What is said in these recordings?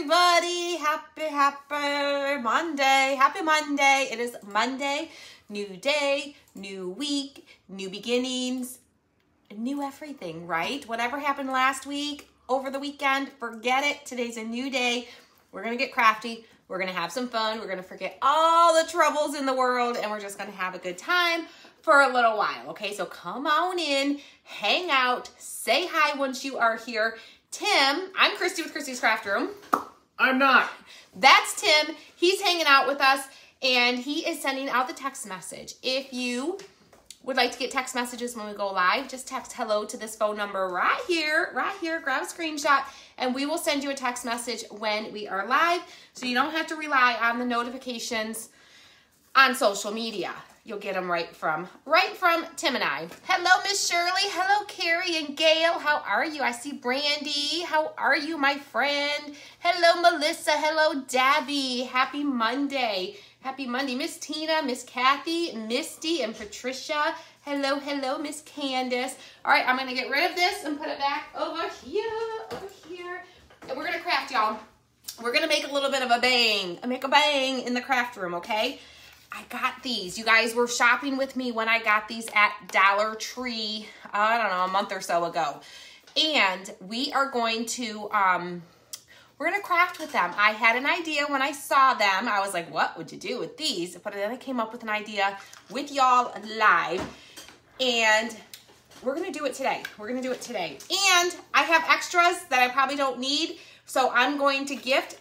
everybody. Happy, happy Monday. Happy Monday. It is Monday. New day, new week, new beginnings, new everything, right? Whatever happened last week, over the weekend, forget it. Today's a new day. We're going to get crafty. We're going to have some fun. We're going to forget all the troubles in the world and we're just going to have a good time for a little while. Okay, so come on in, hang out, say hi once you are here. Tim, I'm Kristy with Kristy's Craft Room. I'm not. That's Tim. He's hanging out with us and he is sending out the text message. If you would like to get text messages when we go live, just text hello to this phone number right here, right here, grab a screenshot, and we will send you a text message when we are live so you don't have to rely on the notifications on social media. You'll get them right from right from Tim and I. Hello, Miss Shirley. Hello, Carrie and Gail. How are you? I see Brandy. How are you, my friend? Hello, Melissa. Hello, Debbie. Happy Monday. Happy Monday. Miss Tina, Miss Kathy, Misty, and Patricia. Hello, hello, Miss Candace. All right, I'm to get rid of this and put it back over here, over here. And we're to craft, y'all. We're to make a little bit of a bang, make a bang in the craft room, okay? I got these. You guys were shopping with me when I got these at Dollar Tree, I don't know, a month or so ago. And we are going to, um, we're gonna craft with them. I had an idea when I saw them. I was like, what would you do with these? But then I came up with an idea with y'all live. And we're gonna do it today. We're gonna do it today. And I have extras that I probably don't need. So I'm going to gift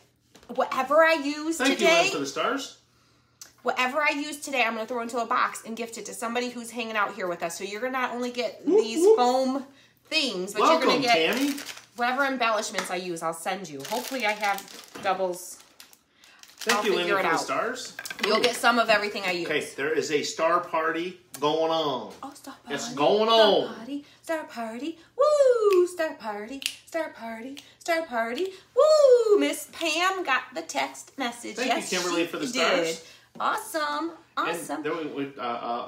whatever I use Thank today you, Lynn, for the stars. Whatever I use today, I'm going to throw into a box and gift it to somebody who's hanging out here with us. So you're going to not only get these foam things, but you're going to get Tammy. whatever embellishments I use. I'll send you. Hopefully, I have doubles. Thank I'll you, figure for the stars. You'll get some of everything I use. Okay, there is a star party going on. Oh, star party. It's going on. star. Party, star party. Woo! Star party. Star party. Star party. Woo! Miss Pam got the text message. Thank you, Kimberly, for the did. Awesome. Awesome. There we, uh, uh,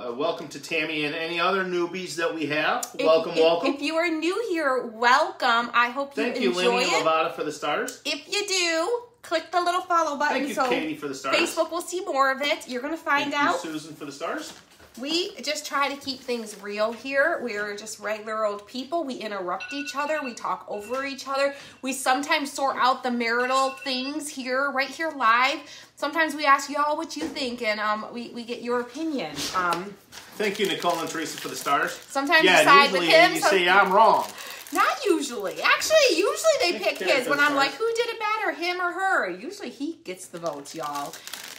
uh, welcome to Tammy and any other newbies that we have. If- welcome, if, welcome. If you are new here, welcome. I hope you Thank you, enjoy Lenny it. For the stars. If you do, click the little follow button Thank you, so Katie, for the stars. Facebook will see more of it. You're going to find Thank out. you, Susan, for the stars. We just try to keep things real here. We're just regular old people. We interrupt each other. We talk over each other. We sometimes sort out the marital things here, right here live. Sometimes we ask y'all what you think, and um, we, we get your opinion. Um, Thank you, Nicole and Teresa, for the stars. Sometimes you yeah, side with him, you some- say I'm wrong. Not usually. Actually, usually they pick you, his when I'm like, who did it better, him or her? Usually he gets the votes, y'all.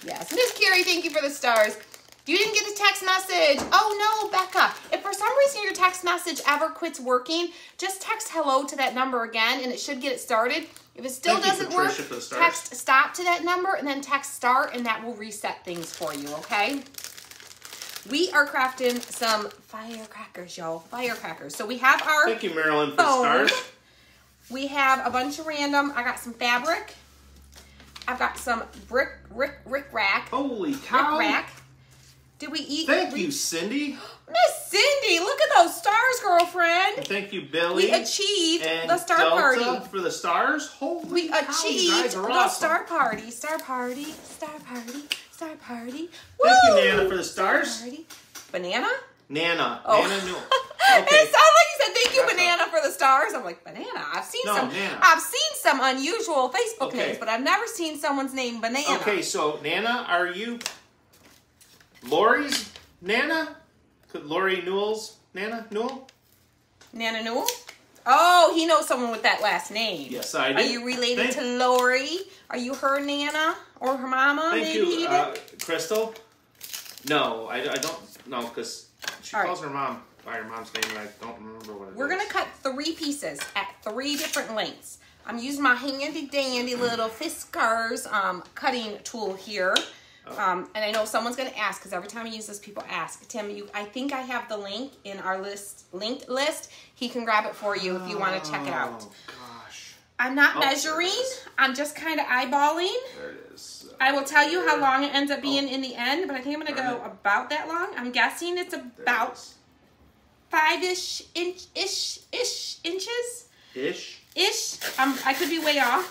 Yes. Miss Carrie, thank you for the stars. You didn't get the text message. Oh no, Becca. If for some reason your text message ever quits working, just text hello to that number again and it should get it started. If it still Thank doesn't work, Patricia, for the stars. text stop to that number and then text start and that will reset things for you, okay? We are crafting some firecrackers, y'all. Firecrackers. So we have our Thank you, Marilyn, for stars. we have a bunch of random. I got some fabric. I've got some brick, rick, rick rack, Holy rick cow. rack. Did we eat? Thank we- you, Cindy. Miss Cindy. Look at those stars, girlfriend. And thank you, Billy. We achieved the star Delta party. for the stars. Holy We cow, achieved the awesome. star party. Star party. Star party. Star party. Thank you, Nana, for the stars. Party. Banana. Nana. Oh. Nana. It Okay. sounded like you said thank you, That's banana, for the stars. I'm like banana. I've seen No, some. Nana. I've seen some unusual Facebook Okay. names, but I've never seen someone's name banana. Okay, so Nana, are you Lori's Nana? Could Lori Newell's Nana Newell? Nana Newell. Oh, he knows someone with that last name. Yes, I do. Are you related Thank- to Lori? Are you her Nana or her mama? Thank maybe you, even? uh, Crystal. No, I, I don't know because she All right. calls her mom by her mom's name, and I don't remember what it is. We're gonna cut three pieces at three different lengths. I'm using my handy dandy little Fiskars um, cutting tool here. Oh. Um, and I know someone's gonna ask because every time I use this, people ask. Tim, you, I think I have the link in our list, linked list. He can grab it for you if you want to check it out. Oh gosh, I'm not Oh, measuring. I'm just kind of eyeballing. there it is. I will tell you how long it ends up being Oh. in the end, but I think I'm gonna go Darn it. about that long. I'm guessing it's There it about five-ish inch, ish, ish inches. ish. ish. Um, I could be way off.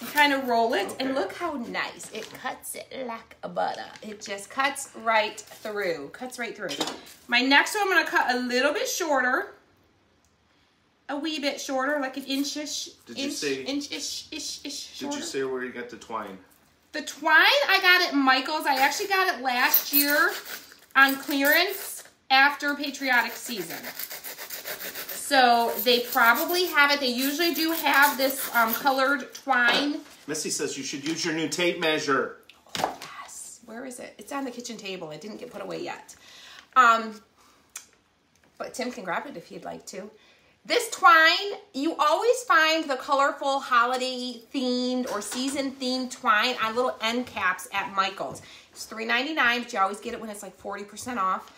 You kind of roll it, and look how nice. It cuts it like a butter. It just cuts right through. Cuts right through. My next one, I'm gonna cut a little bit shorter. A wee bit shorter, like an inchish. Did you inch, say- Inch-ish, ish, ish, Did you say where you got the twine? The twine I got at Michael's. I actually got it last year on clearance after patriotic season. So they probably have it. They usually do have this um, colored twine. Missy says you should use your new tape measure. Yes. Where is it? It's on the kitchen table. It didn't get put away yet. Um, but Tim can grab it if he'd like to. This twine, you always find the colorful holiday themed or season themed twine on little end caps at Michael's. It's $3.99, but you always get it when it's like 40% off.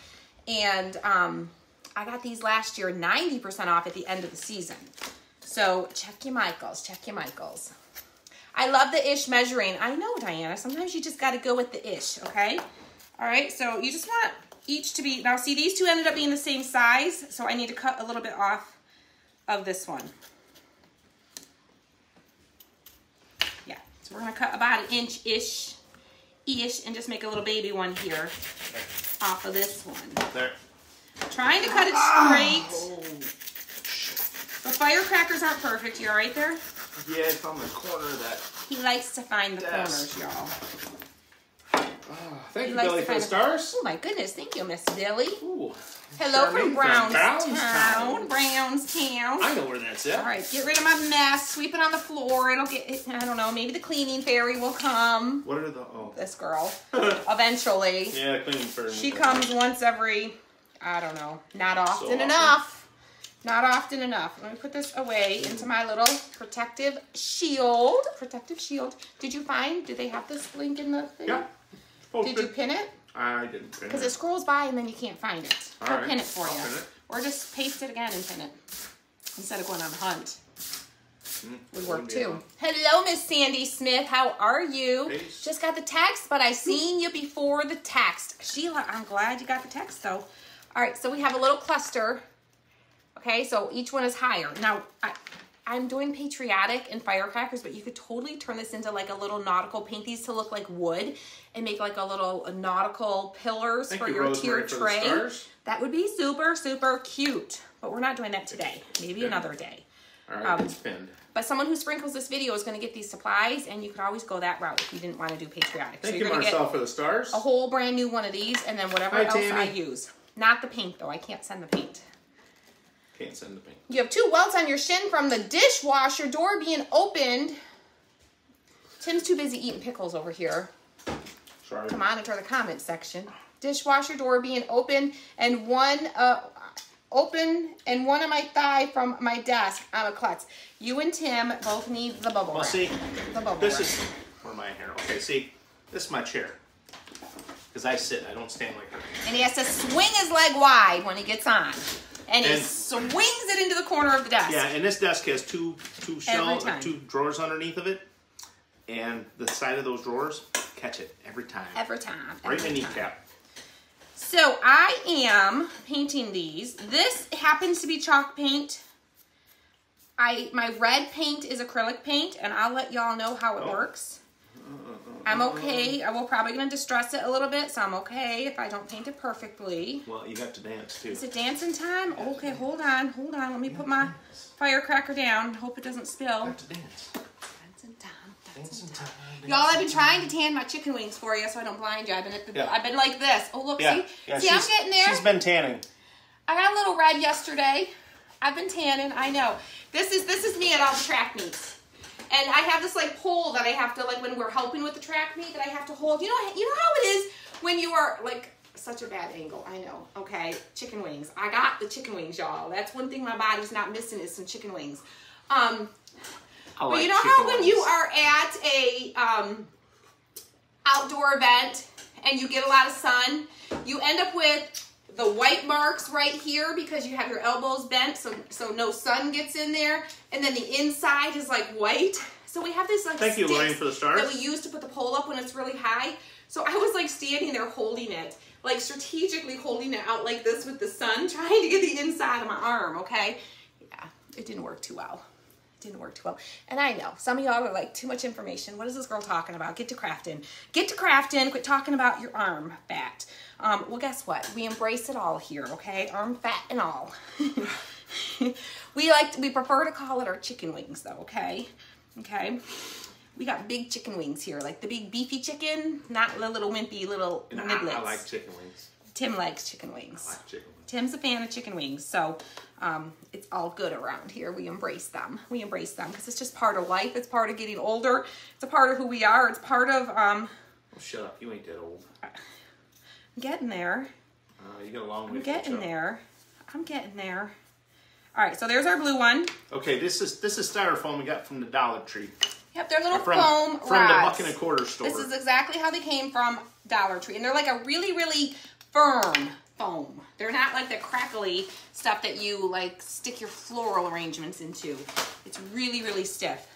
And um, I got these last year 90% off at the end of the season. So check your Michaels, check your Michaels. I love the ish measuring. I know, Diana. Sometimes you just got to go with the ish, okay? All right, so you just want each to be, now see, these two ended up being the same size, so I need to cut a little bit off of this one. Yeah, so we're gonna cut about an inch-ish, ish, and just make a little baby one here off of this one. There. Trying to cut it straight. The firecrackers aren't perfect. You all right there? Yeah, I found the corner of that. He likes to find the Yes. corners, y'all. Oh, Thank He you, Billy, for the stars. Oh my goodness, thank you, Miss Billy. Ooh. Hello from Brownstown. Brownstown. Brownstown. I know where that's at. All right, get rid of my mess. Sweep it on the floor. It'll get. I don't know. Maybe the cleaning fairy will come. What are the oh? This girl, eventually. Yeah, cleaning fairy. She comes once every. I don't know. Not often often. enough. Not often enough. Let me put this away into my little protective shield. Protective shield. Did you find? do they have this link in the thing? Yeah. Did you pin it? I didn't pin it. Because it. scrolls by and then you can't find it. All We'll right, pin it for I'll you. it. Or just paste it again and pin it. Instead of going on a hunt. Mm, Would work too. Hello, Miss Sandy Smith. How are you? Peace. Just got the text, but I seen you before the text. Sheila, I'm glad you got the text though. All right, so we have a little cluster. Okay, so each one is higher. Now, I, I'm doing patriotic and firecrackers, but you could totally turn this into like a little nautical, paint these to look like wood and make like a little nautical pillars Thank for you, your Rosemary, tier tray. That would be super, super cute. But we're not doing that today. Maybe another day. All right, Um, pinned. But someone who sprinkles this video is going to get these supplies, and you could always go that route if you didn't want to do patriotic. Thank so you, you're going to Marcel, get for the stars. a whole brand new one of these, and then whatever Hi, else I use. Not the paint though. I can't send the paint. Can't send the paint. You have two welts on your shin from the dishwasher door being opened. Tim's too busy eating pickles over here Sorry. to monitor the comment section. Dishwasher door being open and one uh open and one on my thigh from my desk. I'm a klutz. You and Tim both need the bubble Well, wrap. see, the bubble this wrap. is where my hair. Okay, see, this is my chair. Because I sit, I don't stand like her. and he has to swing his leg wide when he gets on. And he swings it into the corner of the desk. Yeah, and this desk has two two shelves, uh, time. two drawers underneath of it, and the side of those drawers catch it every time. Every time. right in the kneecap. So I am painting these. This happens to be chalk paint. I my red paint is acrylic paint, and I'll let y'all know how it Oh. works. I'm okay. I will probably gonna distress it a little bit, so I'm okay if I don't paint it perfectly. Well, you got to dance too. Is it dancing time? Okay, hold on, hold on. Let me put my firecracker down. Hope it doesn't spill. Got to dance. Dancing time. Dancing time. Y'all, I've been trying to tan my chicken wings for you so I don't blind you. I've been at the, Yeah. I've been like this. Oh look, Yeah, see, yeah. see, I'm getting there. She's been tanning. I got a little red yesterday. I've been tanning. I know. This is this is me at all the track meets. And I have this like pole that I have to like when we're helping with the track meet that I have to hold. You know you know how it is when you are like such a bad angle. I know. Okay, chicken wings. I got the chicken wings, y'all. That's one thing my body's not missing is some chicken wings. Um, I but you know how when you are at a um, outdoor event and you get a lot of sun, you end up with the white marks right here because you have your elbows bent, so so no sun gets in there, and then the inside is like white. So we have this like Thank you, Lorraine, for the stars. that we use to put the pole up when it's really high. So I was like standing there holding it, like strategically holding it out like this with the sun, trying to get the inside of my arm. Okay, yeah, it didn't work too well. Didn't work too well. And I know some of y'all are like, too much information. What is this girl talking about? Get to crafting. Get to crafting. Quit talking about your arm fat. Um, well, guess what? We embrace it all here, okay? Arm fat and all. we like we prefer to call it our chicken wings, though. Okay, okay. We got big chicken wings here, like the big beefy chicken, not the little wimpy little And I, niblets. I like chicken wings. Tim likes chicken wings. I like chicken wings. Tim's a fan of chicken wings, so um, it's all good around here. We embrace them. We embrace them because it's just part of life. It's part of getting older. It's a part of who we are. It's part of um, Oh, shut up. You ain't that old. I'm getting there. Uh, you got a long way I'm getting there. I'm getting there. All right, so there's our blue one. Okay, this is this is styrofoam we got from the Dollar Tree. Yep, they're little From, foam from the buck and a quarter store. This is exactly how they came from Dollar Tree. And they're like a really, really firm foam. They're not like the crackly stuff that you like stick your floral arrangements into. It's really, really stiff.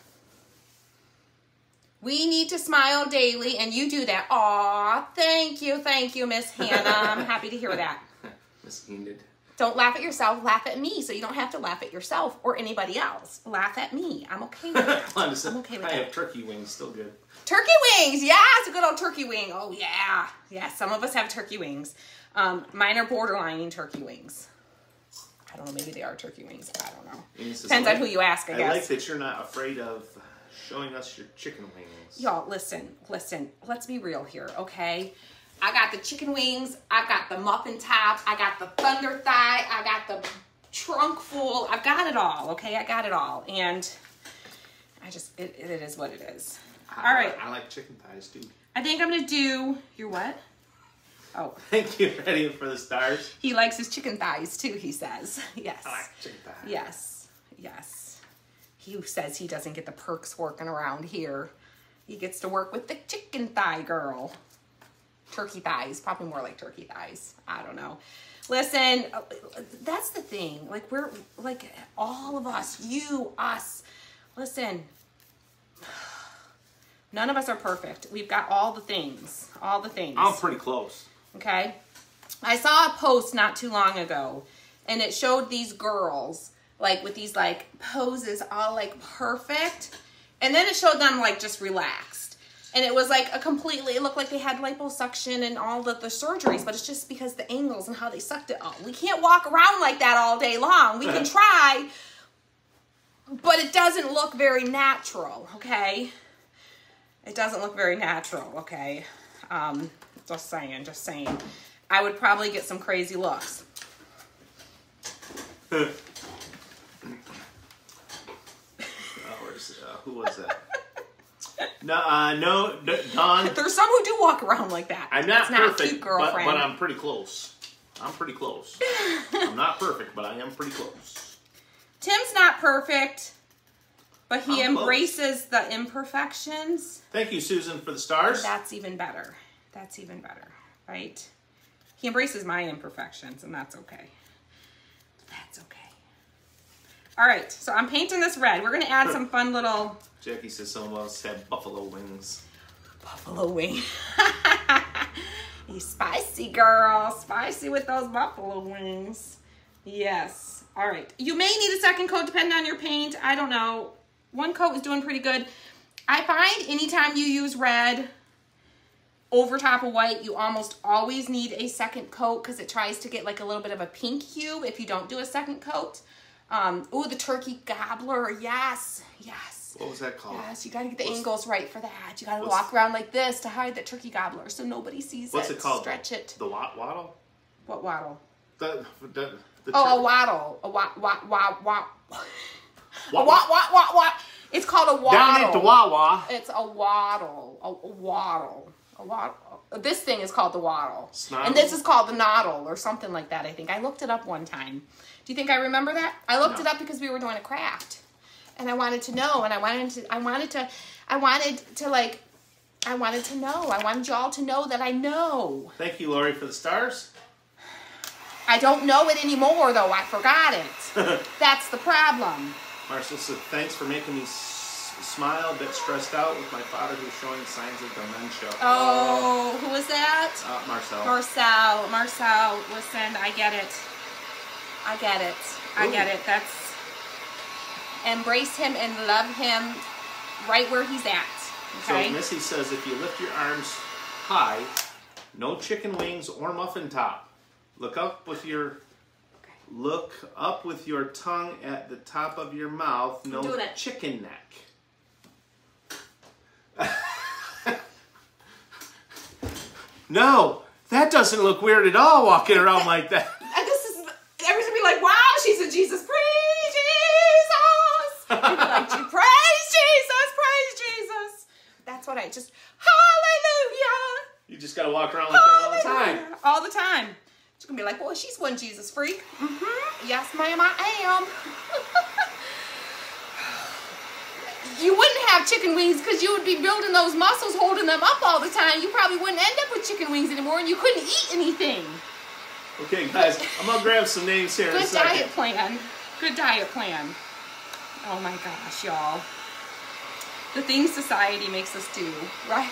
We need to smile daily, and you do that. Aw, thank you, thank you, Miss Hannah. I'm happy to hear that. Miss Enid. Don't laugh at yourself, laugh at me, so you don't have to laugh at yourself or anybody else. Laugh at me. I'm okay with that. I'm okay with I that. have turkey wings, still good. Turkey wings, yeah, it's a good old turkey wing. Oh yeah, yeah. Some of us have turkey wings. Um, mine are borderline turkey wings. I don't know. Maybe they are turkey wings. I don't know. And this is- Depends on who you ask, I I guess. I like that you're not afraid of showing us your chicken wings. Y'all, listen, listen. Let's be real here, okay? I got the chicken wings. I got the muffin top. I got the thunder thigh. I got the trunk full. I've got it all, okay? I got it all, and I just it, it is what it is. I- All right. I like chicken thighs too. I think I'm gonna do your what? Oh, Thank you. Ready for the stars? He likes his chicken thighs too, he says. Yes. I like chicken thighs. Yes. Yes. He says he doesn't get the perks working around here. He gets to work with the chicken thigh girl. Turkey thighs, probably more like turkey thighs. I don't know. Listen, uh, that's the thing. Like, we're like all of us, you, us. Listen, none of us are perfect. We've got all the things, all the things. I'm pretty close. Okay. I saw a post not too long ago and it showed these girls like with these like poses all like perfect. And then it showed them like just relaxed. And it was like a completely, it looked like they had liposuction and all the, the surgeries, but it's just because the angles and how they sucked it all. We can't walk around like that all day long. We can try, but it doesn't look very natural, okay? It doesn't look very natural, okay? Um, just saying, just saying. I would probably get some crazy looks. Oh, where's, uh, who was that? no, uh, no, no, Don. There's some who do walk around like that. I'm not not perfect, cute, but, girlfriend. but I'm pretty close. I'm pretty close. I'm not perfect, but I am pretty close. Tim's not perfect, but he I'm close. embraces the imperfections. Thank you, Susan, for the stars. That's even better. That's even better, right? He embraces my imperfections, and that's okay. That's okay. All right, so I'm painting this red. We're gonna add some fun little Jackie says someone else had buffalo wings. buffalo wing. you spicy girl, spicy with those buffalo wings. Yes. All right. You may need a second coat depending on your paint. I don't know. One coat is doing pretty good. I find anytime you use red over top of white, you almost always need a second coat because it tries to get like a little bit of a pink hue if you don't do a second coat. Um, oh, the turkey gobbler. Yes. Yes. What was that called? Yes, you gotta get the What's- angles right for that. You gotta walk around like this to hide the turkey gobbler so nobody sees What's it. it called? Stretch it. The waddle? What waddle? The, the, the Oh, a waddle. A wa wa wa wa. A Wa- wa wa wa wa. It's called a waddle. Down at the Wawa. It's a waddle. A, a waddle. A waddle. This thing is called the waddle. Snottle? And this is called the noddle or something like that, I think. I looked it up one time. Do you think I remember that? I looked No. it up because we were doing a craft. And I wanted to know and I wanted to I wanted to I wanted to like I wanted to know. I wanted y'all to know that I know. Thank you, Lori, for the stars. I don't know it anymore though. I forgot it. That's the problem. Marcel said, thanks for making me s- smile, a bit stressed out with my father who's showing signs of dementia. Oh, who was that? Uh, Marcel. Marcel, Marcel, listen, I get it. I get it. I Ooh. get it. That's embrace him and love him right where he's at. Okay. So Missy says if you lift your arms high, no chicken wings or muffin top. Look up with your look up with your tongue at the top of your mouth. No chicken neck. no, that doesn't look weird at all walking around like that. This is everyone's gonna be like, wow, she's a Jesus. Praise Jesus. Like, praise Jesus, praise Jesus. That's what I just hallelujah. You just gotta walk around like that all the time. All the time. She's gonna be like, boy, she's one Jesus freak. Mm-hmm. Yes, ma'am, I am. you wouldn't have chicken wings because you would be building those muscles, holding them up all the time. You probably wouldn't end up with chicken wings anymore, and you couldn't eat anything. Okay, guys, I'm gonna grab some names here in a Good diet plan. Good diet plan. Oh my gosh, y'all. The things society makes us do, right?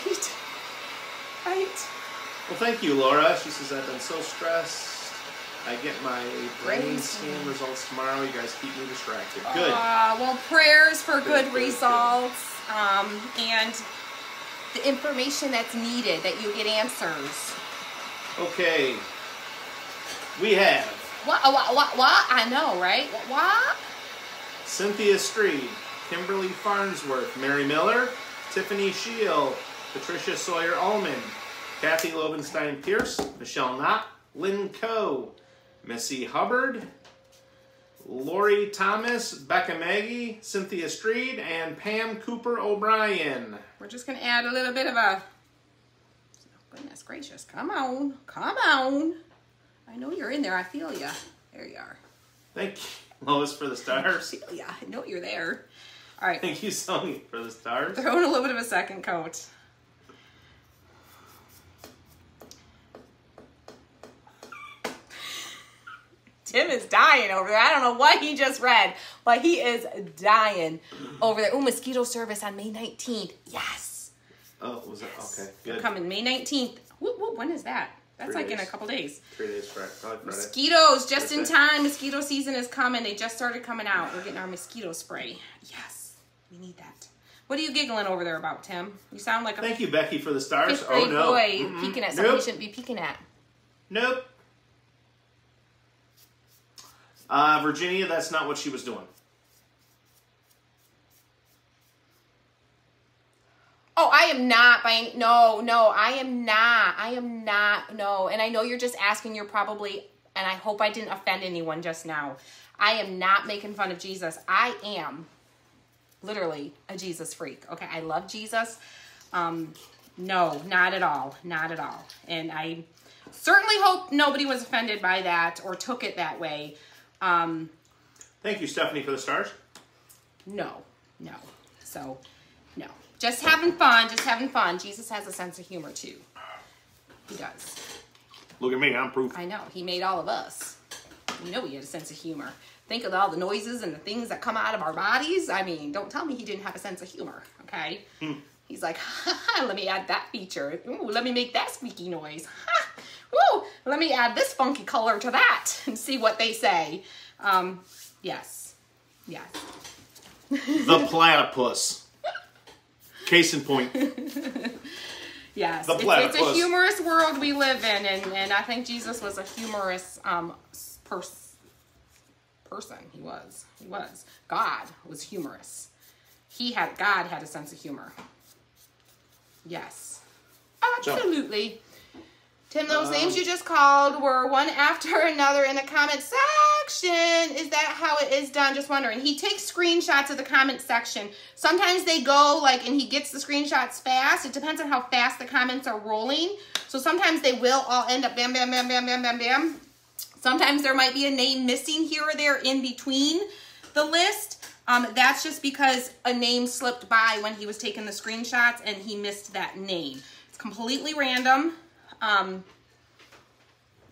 Right? Well, thank you, Laura. She says I've been so stressed. I get my brain scan results tomorrow. You guys keep me distracted. Good. Uh, well, prayers for Good, good, good, good. results um, and the information that's needed, that you get answers. Okay. We have What, what, what, what? I know, right? What, what? Cynthia Streed, Kimberly Farnsworth, Mary Miller, Tiffany Shield, Patricia Sawyer Ullman, Kathy Lobenstein Pierce, Michelle Knott, Lynn Coe, Missy Hubbard, Lori Thomas, Becca Maggie, Cynthia Streed, and Pam Cooper O'Brien. We're just going to add a little bit of a. Oh goodness gracious. Come on. Come on. I know you're in there. I feel ya. There you are. Thank you, Lois, for the stars. feel ya. I know you're there. All right. Thank you, Sony, for the stars. Throw in a little bit of a second coat. Tim is dying over there. I don't know what he just read, but he is dying over there. Oh, mosquito service on May 19th. Yes. Oh, was it? Okay, good. coming May 19th. Whoop, whoop, when is that? That's Three like in a couple days. Three days, Friday. Probably Friday. Mosquitoes just in time. Mosquito season is coming. They just started coming out. We're getting our mosquito spray. Yes, we need that. What are you giggling over there about, Tim? You sound like a Thank you, Becky, for the stars. fifth Oh no. boy Mm-mm. peeking at something Nope. you shouldn't be peeking at. Nope. Uh, Virginia, that's not what she was doing. Oh, I am not buying. No, no, I am not. I am not. No, and I know you're just asking. You're probably, and I hope I didn't offend anyone just now. I am not making fun of Jesus. I am literally a Jesus freak. Okay, I love Jesus. Um, no, not at all. Not at all. And I certainly hope nobody was offended by that or took it that way. Um, Thank you, Stephanie, for the stars. no, no. So, no. Just having fun, just having fun. Jesus has a sense of humor too. He does. Look at me, I'm proof. I know. He made all of us. We know he had a sense of humor. Think of all the noises and the things that come out of our bodies. I mean, don't tell me he didn't have a sense of humor, okay? He's like, ha, ha, let me add that feature. Ooh, let me make that squeaky noise. Ha, ooh, let me add this funky color to that and see what they say. Um, yes. Yes. the platypus. Case in point. Yes, The it's, it's a humorous world we live in, and, and I think Jesus was a humorous um, s- pers- person. He was. He was. God was humorous. He had God had a sense of humor. Yes, So- absolutely. Tim, those Um, names you just called were one after another in the comment section. Is that how it is done? Just wondering. He takes screenshots of the comment section. Sometimes they go like, and he gets the screenshots fast. It depends on how fast the comments are rolling. So sometimes they will all end up bam, bam, bam, bam, bam, bam, bam. Sometimes there might be a name missing here or there in between the list. Um, that's just because a name slipped by when he was taking the screenshots and he missed that name. It's completely random um,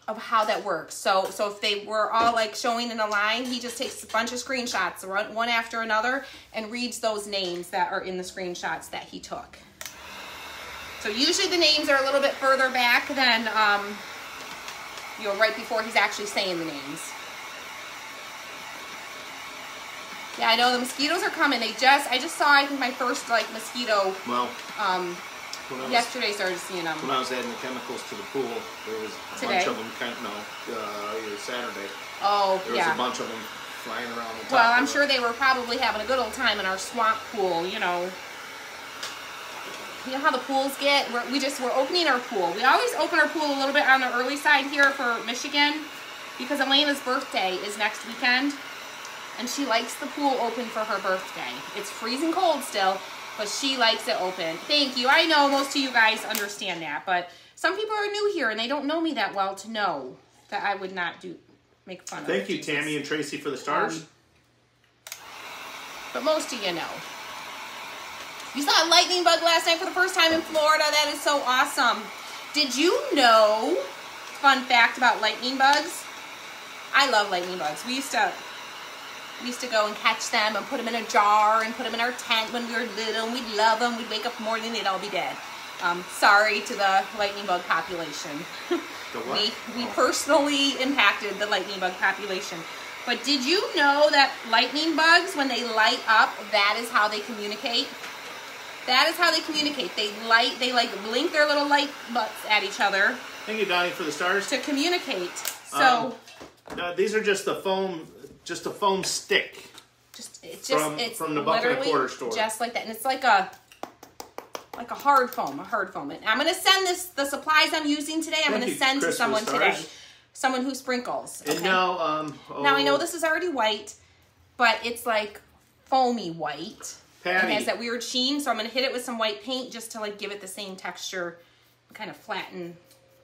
of how that works. So, so if they were all like showing in a line, he just takes a bunch of screenshots, run- one after another, and reads those names that are in the screenshots that he took. So usually the names are a little bit further back than, um, you know, right before he's actually saying the names. Yeah, I know the mosquitoes are coming. They just, I just saw, I think my first like mosquito Well, um, when I was, yesterday started seeing them. when I was adding the chemicals to the pool, there was a Today? bunch of them. Kind no, uh, it was Saturday. Oh, There was yeah. a bunch of them flying around the top. Well, I'm sure they were probably having a good old time in our swamp pool, you know. You know how the pools get? We're, we just, we're opening our pool. We always open our pool a little bit on the early side here for Michigan because Elena's birthday is next weekend and she likes the pool open for her birthday. It's freezing cold still, but she likes it open. Thank you. I know most of you guys understand that, but some people are new here and they don't know me that well to know that I would not do make fun of Thank you, Jesus. Tammy and Tracy, for the stars. Um, but most of you know. You saw a lightning bug last night for the first time in Florida. That is so awesome. Did you know, fun fact about lightning bugs? I love lightning bugs. We used to we used to go and catch them and put them in a jar and put them in our tent when we were little and we'd love them. We'd wake up morning, they'd all be dead. Um, sorry to the lightning bug population. The what? We, we Oh. personally impacted the lightning bug population. But did you know that lightning bugs, when they light up, that is how they communicate? That is how they communicate. They light, they like blink their little light butts at each other Thank you, Donnie, for the stars. to communicate. So, Um, No, these are just the foam, just a foam stick. just it's just from- it's from the buck and a quarter store. just like that, and it's like a like a hard foam, a hard foam. And I'm gonna send this the supplies I'm using today. I'm Thank gonna send to Chris, for the someone today, someone who sprinkles. And okay? now, um, oh, Now I know this is already white, but it's like foamy white. Patty. It has that weird sheen, so I'm gonna hit it with some white paint just to like give it the same texture, kind of flatten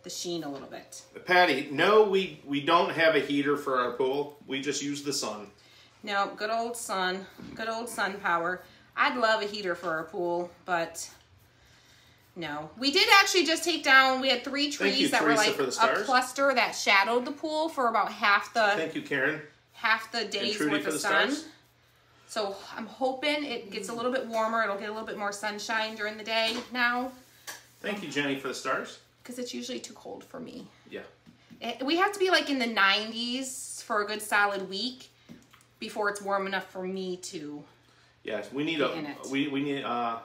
the sheen a little bit. Patty, no, we we don't have a heater for our pool. We just use the sun. No, good old sun, good old sun power. I'd love a heater for our pool, but no. We did actually just take down. We had three trees you, that were like a cluster that shadowed the pool for about half the Thank you, Karen. half the day's worth of the sun. stars. So I'm hoping it gets a little bit warmer. It'll get a little bit more sunshine during the day now Thank you, Jenny, for the stars. Because it's usually too cold for me. Yeah. It- we have to be like in the 90s for a good solid week before it's warm enough for me to. Yes, we need a we, we need uh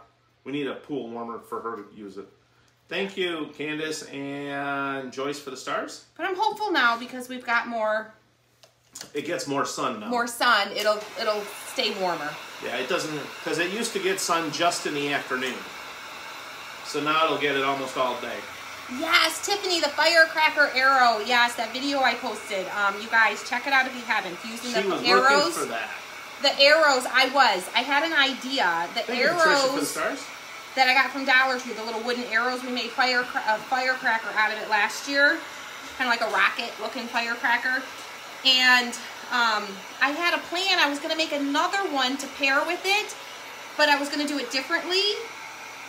we need a pool warmer for her to use it. Thank you, Candace and Joyce for the stars. But I'm hopeful now because we've got more It gets more sun now. more sun. It'll it'll stay warmer. Yeah, it doesn't because it used to get sun just in the afternoon. So now it'll get it almost all day. Yes, Tiffany, the firecracker arrow. Yes, that video I posted. Um, you guys check it out if you haven't. Using She the arrows. for that. The arrows, I was. I had an idea. The Thank the arrows that I got from Dollar Tree, the little wooden arrows, we made fire a firecracker out of it last year, kind of like a rocket-looking firecracker. And um, I had a plan. I was going to make another one to pair with it, but I was going to do it differently.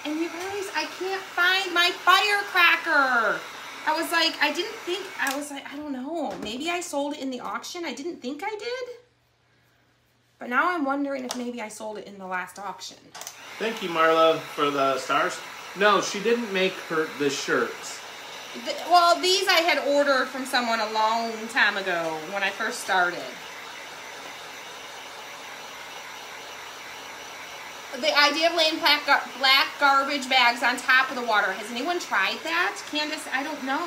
And you guys, I can't find my firecracker. I was like, I didn't think, I was like, I don't know. Maybe I sold it in the auction. I didn't think I did. But now I'm wondering if maybe I sold it in the last auction. Thank you, Marla, for the stars. No, she didn't make her the shirts. Th- Well, these I had ordered from someone a long time ago when I first started. The idea of laying black, gar- black garbage bags on top of the water. Has anyone tried that? Candace, I don't know.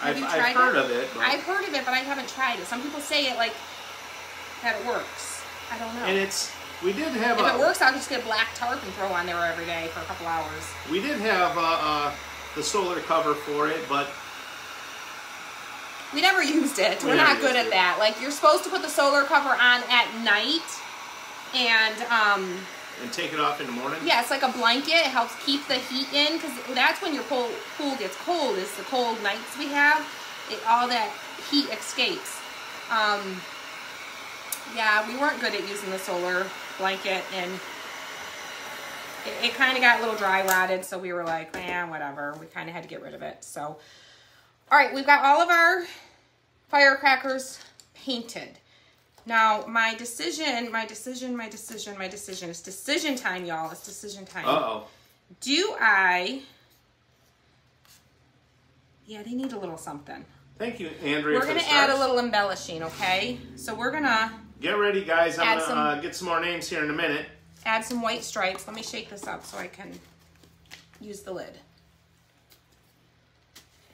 Have I've, you I've tried heard it? of it, I've heard of it, but I haven't tried it. Some people say it like that it works. I don't know. and it's we did have if a it works, I'll just get a black tarp and throw on there every day for a couple hours. we did have uh, uh, the solar cover for it, but We never used it. We We're never not good at it. that. Like you're supposed to put the solar cover on at night, and um, and take it off in the morning. yeah, it's like a blanket. It helps keep the heat in because that's when your pool pool gets cold. Is the cold nights we have. It, all that heat escapes. Um, yeah, we weren't good at using the solar blanket, and it, it kind of got a little dry rotted. So we were like, man, whatever. We kind of had to get rid of it. So, all right, we've got all of our firecrackers painted. Now, my decision, my decision, my decision, my decision. It's decision time, y'all. It's decision time. Uh oh. Do I? Yeah, they need a little something. Thank you, Andrea. We're gonna add a little embellishing, okay? So we're gonna Get ready, guys. I'm gonna some- uh, get some more names here in a minute. Add some white stripes. Let me shake this up so I can use the lid.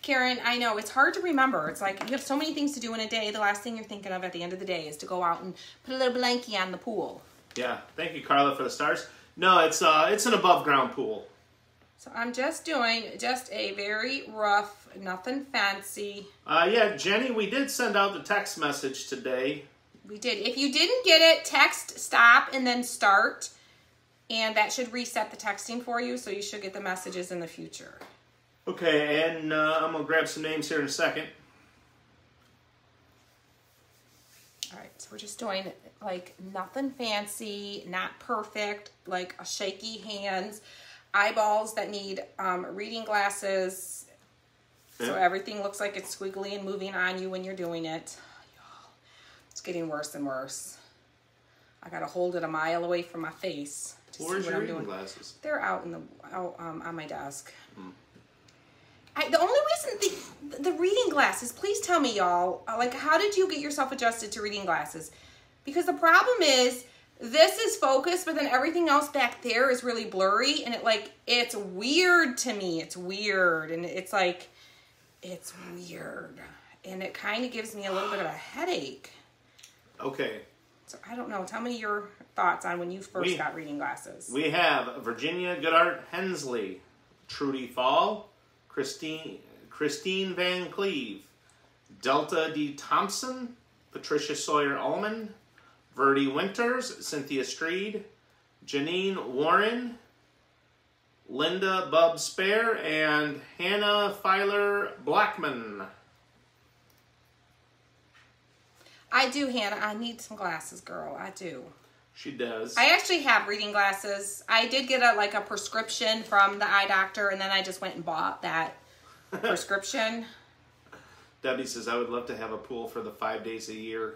Karen, I know it's hard to remember. It's like you have so many things to do in a day. The last thing you're thinking of at the end of the day is to go out and put a little blankie on the pool. Yeah, thank you, Carla, for the stars. No, it's uh, it's an above ground pool. So I'm just doing just a very rough, nothing fancy. Uh, yeah, Jenny, we did send out the text message today. We did. If you didn't get it, text stop and then start. And that should reset the texting for you, so you should get the messages in the future. Okay, and uh, I'm gonna grab some names here in a second. All right, so we're just doing like nothing fancy, not perfect, like a shaky hands, eyeballs that need um, reading glasses, so everything looks like it's squiggly and moving on you when you're doing it. It's getting worse and worse. I gotta hold it a mile away from my face to Where's see your what I'm reading doing. glasses? They're out in the out um, on my desk. I, the only reason the, the reading glasses, please tell me, y'all, uh, like, how did you get yourself adjusted to reading glasses? Because the problem is, this is focused, but then everything else back there is really blurry, and it like it's weird to me. It's weird, and it's like it's weird, and it kind of gives me a little bit of a headache. Okay, So I don't know. Tell me your thoughts on when you first We- got reading glasses. we have Virginia Goodart Hensley, Trudy Fall, Christine Christine Van Cleve, Delta D. Thompson, Patricia Sawyer Ullman, Verdi Winters, Cynthia Streed, Janine Warren, Linda Bub Spare, and Hannah Filer Blackman. I do, Hannah. I need some glasses, girl. I do. She does. I actually have reading glasses. I did get a like a prescription from the eye doctor, and then I just went and bought that prescription. Debbie says, I would love to have a pool for the five days a year.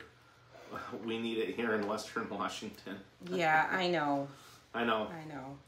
We need it here in Western Washington. Yeah, I know. I know. I know.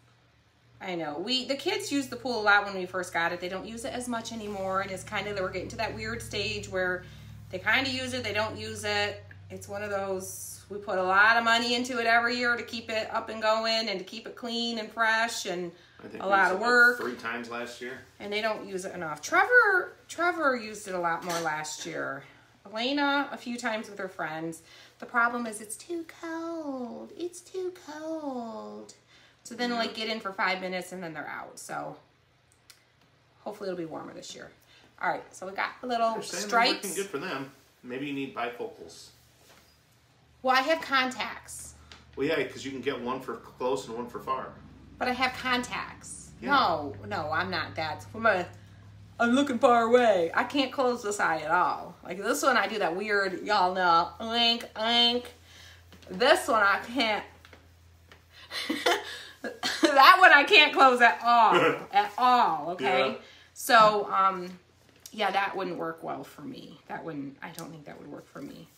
I know. We the kids used the pool a lot when we first got it. They don't use it as much anymore, and it's kind of they were getting to that weird stage where they kind of use it, they don't use it. It's one of those we put a lot of money into it every year to keep it up and going and to keep it clean and fresh and a lot of like work. three times last year. and they don't use it enough. Trevor Trevor used it a lot more last year. Elena a few times with her friends. The problem is it's too cold. It's too cold. So then like get in for five minutes and then they're out. So hopefully it'll be warmer this year. All right, so we got a little stripes. good for them. Maybe you need bifocals. Well, I have contacts, Well, yeah, because you can get one for close and one for far. but I have contacts. Yeah. No, no, I'm not that. From a, I'm looking far away. I can't close this eye at all. Like this one, I do that weird, y'all know, ink, ink. This one, I can't. that one, I can't close at all, at all. Okay, Yeah. so um, yeah, that wouldn't work well for me. That wouldn't. I don't think that would work for me.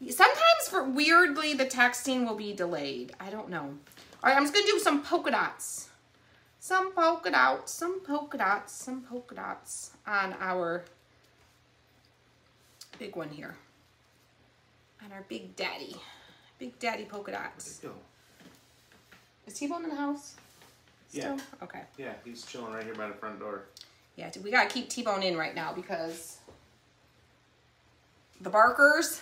Sometimes, for weirdly, the texting will be delayed. I don't know. All right, I'm just gonna do some polka dots. Some polka dots, some polka dots, some polka dots on our big one here. On our big daddy. Big daddy polka dots. Go. Is T-Bone in the house? Yeah. Still? Okay. Yeah, he's chilling right here by the front door. Yeah, we gotta keep T-Bone in right now because the barkers,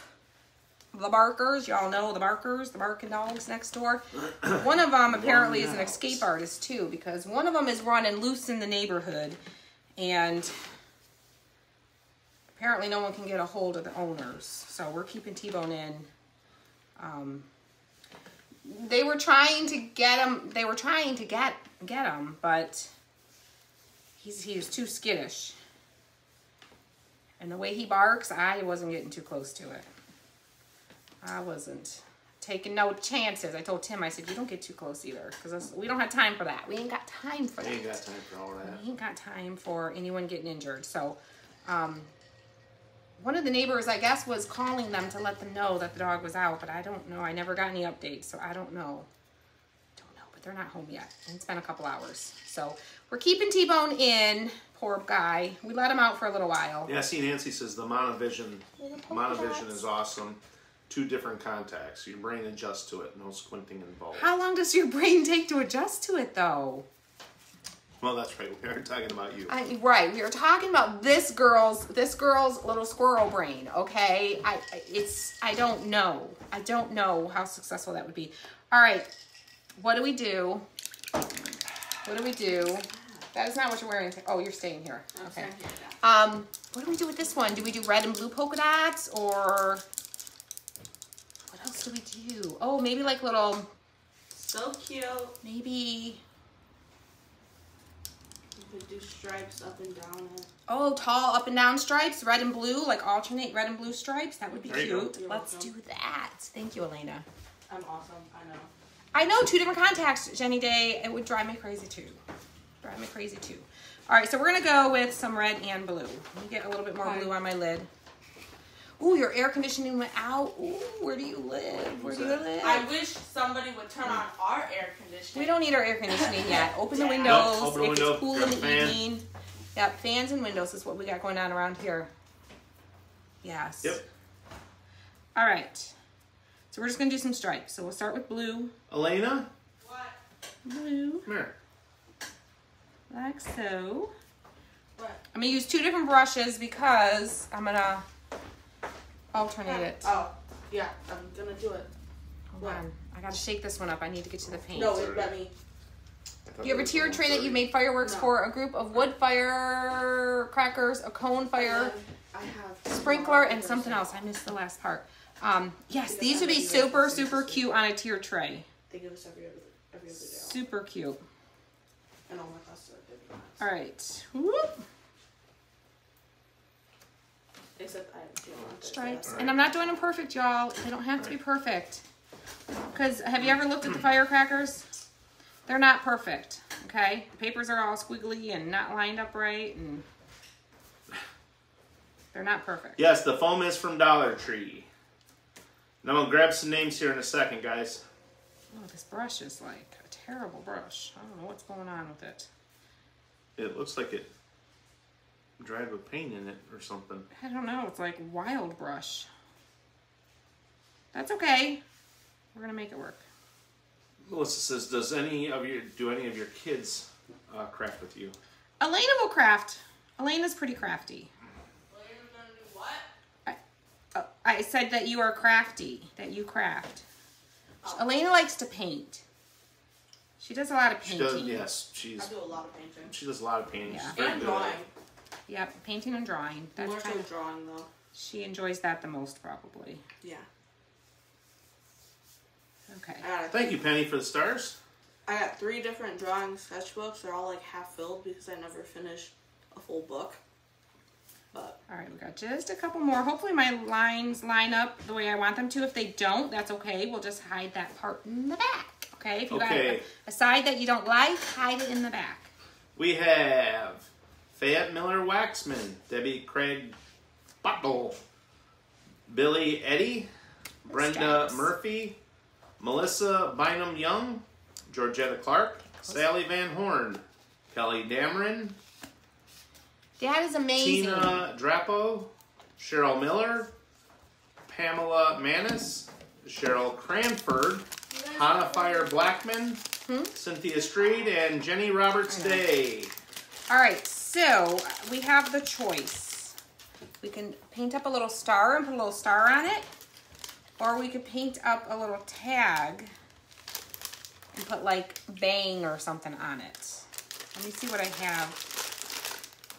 the barkers, y'all know the barkers, the barking dogs next door. One of them apparently is an escape artist too because one of them is running loose in the neighborhood and apparently no one can get a hold of the owners. So we're keeping T-Bone in. Um, they were trying to get him. They were trying to get get him, but he's he was too skittish. And the way he barks, I wasn't getting too close to it. I wasn't taking no chances. I told Tim, I said, you don't get too close either, because we don't have time for that. We ain't got time for I that. ain't got time for all that. We ain't got time for anyone getting injured. So, um, one of the neighbors, I guess, was calling them to let them know that the dog was out, but I don't know. I never got any updates, so I don't know. Don't know, but they're not home yet. And it's been a couple hours. So, we're keeping T-Bone in. Poor guy. We let him out for a little while. Yeah, see, Nancy says the Monovision, Monovision is awesome. Two different contacts. Your brain adjusts to it. No squinting involved. How long does your brain take to adjust to it, though? Well, that's right. We are talking about you. I, right, we are talking about this girl's this girl's little squirrel brain. Okay, I I- it's I don't know. I don't know how successful that would be. All right, what do we do? What do we do? That is not what you're wearing. Oh, you're staying here. Okay. Um, what do we do with this one? Do we do red and blue polka dots or what do we do? Oh, maybe like little So cute. maybe You could do stripes up and down it. Oh, tall up and down stripes, red and blue, like alternate red and blue stripes. That would be There cute. You're Let's welcome. do that. Thank you, Elena. I'm awesome. I know. I know two different contacts, Jenny Day. It would drive me crazy too. Drive me crazy too. All right, so we're gonna go with some red and blue. Let me get a little bit more Okay. blue on my lid. Ooh, your air conditioning went out. Ooh, where do you live? Where do you live? I wish somebody would turn on our air conditioning. We don't need our air conditioning yet. Open the Nope, windows open the if window, it's cool in the fan. evening. Yep, fans and windows is what we got going on around here. Yes. Yep. All right. So we're just gonna do some stripes. So we'll start with blue, Elena, What? blue, come here. like so. What? I'm gonna use two different brushes because I'm gonna alternate it. Oh, yeah. I'm gonna do it. Hold on. I gotta shake this one up. I need to get to the paint. No, it let me. You have a tiered tray that you made fireworks No. for? A group of wood firecrackers, a cone fire. I have sprinkler and something else. I missed the last part. Um, yes, these would be super, super cute on a tier tray. They give us every other every other day. Super cute. And all my classes are different. All right. Whoop. Except I have two Stripes. And I'm not doing them perfect, y'all. They don't have to be perfect. Because have you ever looked at the firecrackers? They're not perfect. Okay? The papers are all squiggly and not lined up right and they're not perfect. Yes, the foam is from Dollar Tree. Now I'm gonna grab some names here in a second, guys. Oh, this brush is like a terrible brush. I don't know what's going on with it. It looks like it dried with paint in it or something. I don't know. It's like wild brush. That's okay. We're gonna make it work. Melissa says, "Does any of your do any of your kids uh, craft with you?" Elena will craft. Elena's pretty crafty. Well, you're gonna do what? Uh, I said that you are crafty. That you craft. Elena likes to paint. She does a lot of She painting. does. Yes, she's I do a lot of painting. she does a lot of painting. Yeah. She's very And good at it. drawing. Yep, painting and drawing. That's More kind so of drawing though. she enjoys that the most probably. Yeah. Okay. I got, Thank you, Penny, for the stars. I got three different drawing sketchbooks. They're all like half filled because I never finished a full book. But All right, we got just a couple more. Hopefully my lines line up the way I want them to. If they don't, that's okay. We'll just hide that part in the back. Okay? If you got Okay. a, a side that you don't like, hide it in the back. We have Fayette Miller Waxman, Debbie Craig Bottle, Billy Eddy, Brenda. Murphy, Melissa Bynum Young, Georgetta Clark, Sally Van Horn, Kelly Dameron, That is amazing. Tina Drapo, Cheryl Miller, Pamela Manis, Cheryl Cranford, Hannah Fire Blackman, Hmm? Cynthia Street, and Jenny Roberts Day. All right, so we have the choice. We can paint up a little star and put a little star on it, or we could paint up a little tag and put like bang or something on it. Let me see what I have.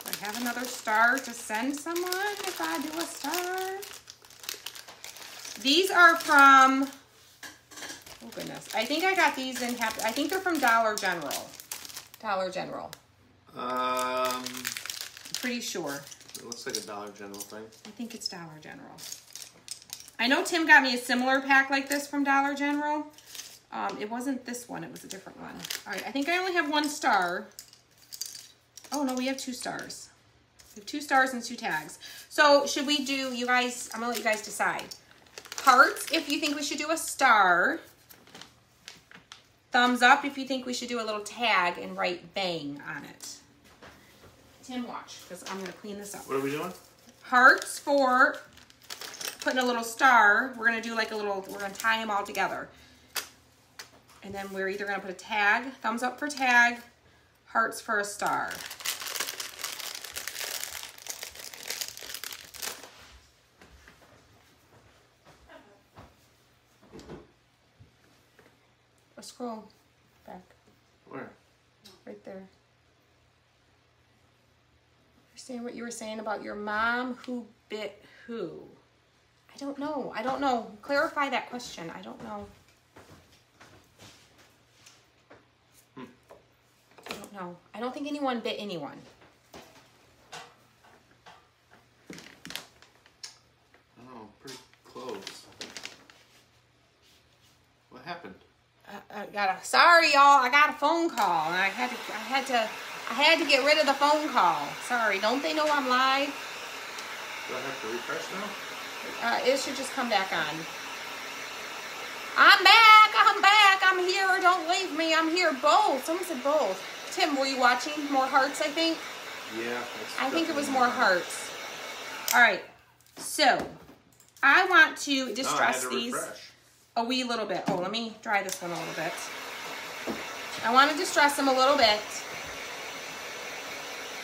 Do I have another star to send someone if I do a star? These are from, oh goodness, I think I got these in, I think they're from Dollar General. Dollar General. Um, Pretty sure. it looks like a Dollar General thing. I think it's Dollar General. I know Tim got me a similar pack like this from Dollar General. Um, it wasn't this one, it was a different one. All right, I think I only have one star. Oh no, we have two stars. We have two stars and two tags. So should we do, you guys, I'm gonna let you guys decide. Hearts if you think we should do a star. Thumbs up if you think we should do a little tag and write bang on it. Tim, watch, because I'm gonna clean this up What are we doing? hearts for putting a little star, we're gonna do like a little, we're gonna tie them all together. And then we're either gonna put a tag, thumbs up for tag, hearts for a star. Scroll back, Where? right there. Understand what you were saying about your mom who bit who? I don't know. I don't know. Clarify that question. I don't know. Hmm. I don't know. I don't think anyone bit anyone. Oh, pretty close. What happened? I, got a sorry y'all. I got a phone call and I had to I had to I had to get rid of the phone call. Sorry. Don't they know I'm live? Do I have to refresh now? Uh, it should just come back on. I'm back. I'm back. I'm here. Don't leave me. I'm here. Both. Someone said both. Tim, were you watching more hearts? I think. Yeah. I think it was more hearts. All right. So, I want to No, I to these refresh. A wee little bit. Oh, let me dry this one a little bit. I want to distress them a little bit.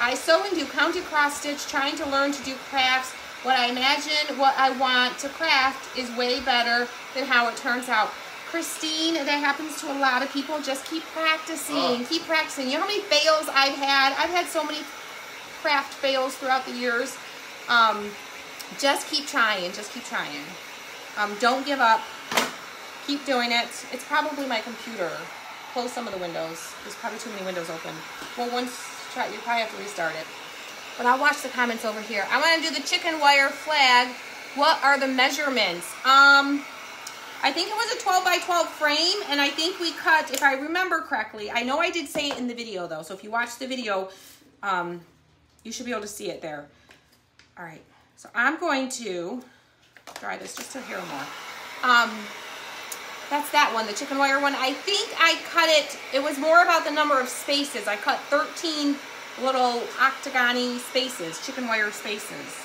I sew and do counted cross stitch, trying to learn to do crafts. What I imagine what I want to craft is way better than how it turns out. Christine, that happens to a lot of people. Just keep practicing. Oh. Keep practicing. You know how many fails I've had? I've had so many craft fails throughout the years. Um, just keep trying. Just keep trying. Um, don't give up. Keep doing it. It's probably my computer. Close some of the windows. There's probably too many windows open. Well, once try, you probably have to restart it. But I'll watch the comments over here. I want to do the chicken wire flag. What are the measurements? Um, I think it was a 12 by 12 frame, and I think we cut, if I remember correctly, I know I did say it in the video though, so if you watch the video, um, you should be able to see it there. All right, so I'm going to dry this just a hair more. Um, that's that one, the chicken wire one. I think I cut it, it was more about the number of spaces. I cut 13 little octagon spaces, chicken wire spaces.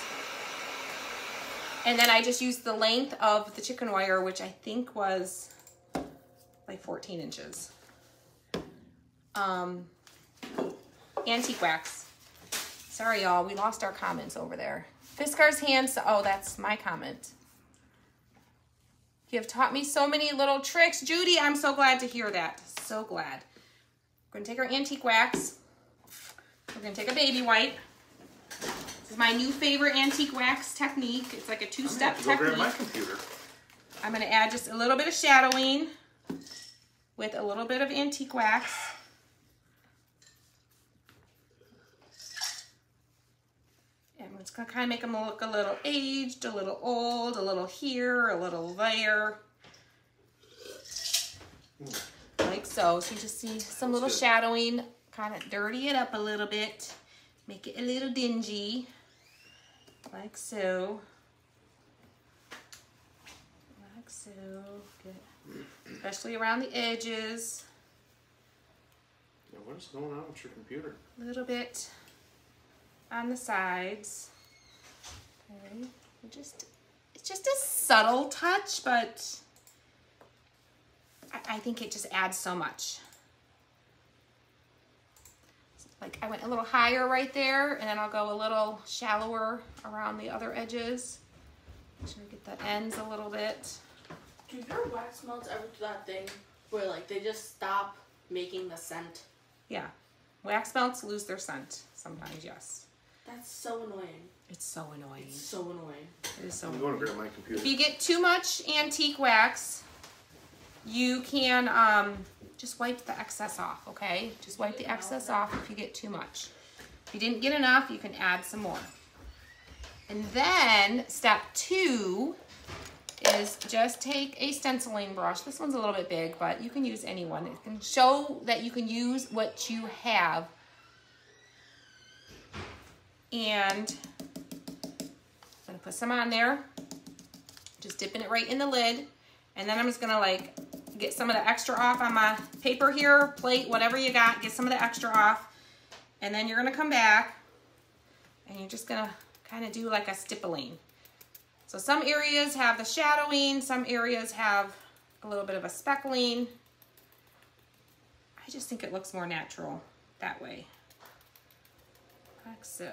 And then I just used the length of the chicken wire, which I think was like 14 inches. Um, antique wax. Sorry, y'all, we lost our comments over there. Fiskar's hands, oh, that's my comment. You have taught me so many little tricks. Judy, I'm so glad to hear that. So glad. We're gonna take our antique wax. We're gonna take a baby wipe. This is my new favorite antique wax technique. It's like a two-step to go grab technique. my computer. I'm gonna add just a little bit of shadowing with a little bit of antique wax. And it's gonna kind of make them look a little aged, a little old, a little here, a little there. Like so. So you just see some little good. shadowing, kind of dirty it up a little bit, make it a little dingy. Like so. Like so. Good. Especially around the edges. Yeah, what is going on with your computer? A little bit on the sides. Okay. Just it's just a subtle touch, but I, I think it just adds so much. Like I went a little higher right there, and then I'll go a little shallower around the other edges. Make sure we get the ends a little bit. Do your wax melts ever do that thing where like they just stop making the scent? Yeah. Wax melts lose their scent sometimes, yes. That's so annoying. It's so annoying. It's so annoying. It is so I'm annoying. going to grab my computer. If you get too much antique wax, you can um, just wipe the excess off, okay? Just wipe the excess off if you get too much. If you didn't get enough, you can add some more. And then step two is just take a stenciling brush. This one's a little bit big, but you can use any one. It can show that you can use what you have. And I'm gonna put some on there just dipping it right in the lid. And then I'm just gonna like get some of the extra off on my paper here, plate, whatever you got, get some of the extra off. And then you're gonna come back and you're just gonna kind of do like a stippling. So some areas have the shadowing, some areas have a little bit of a speckling. I just think it looks more natural that way. Like so.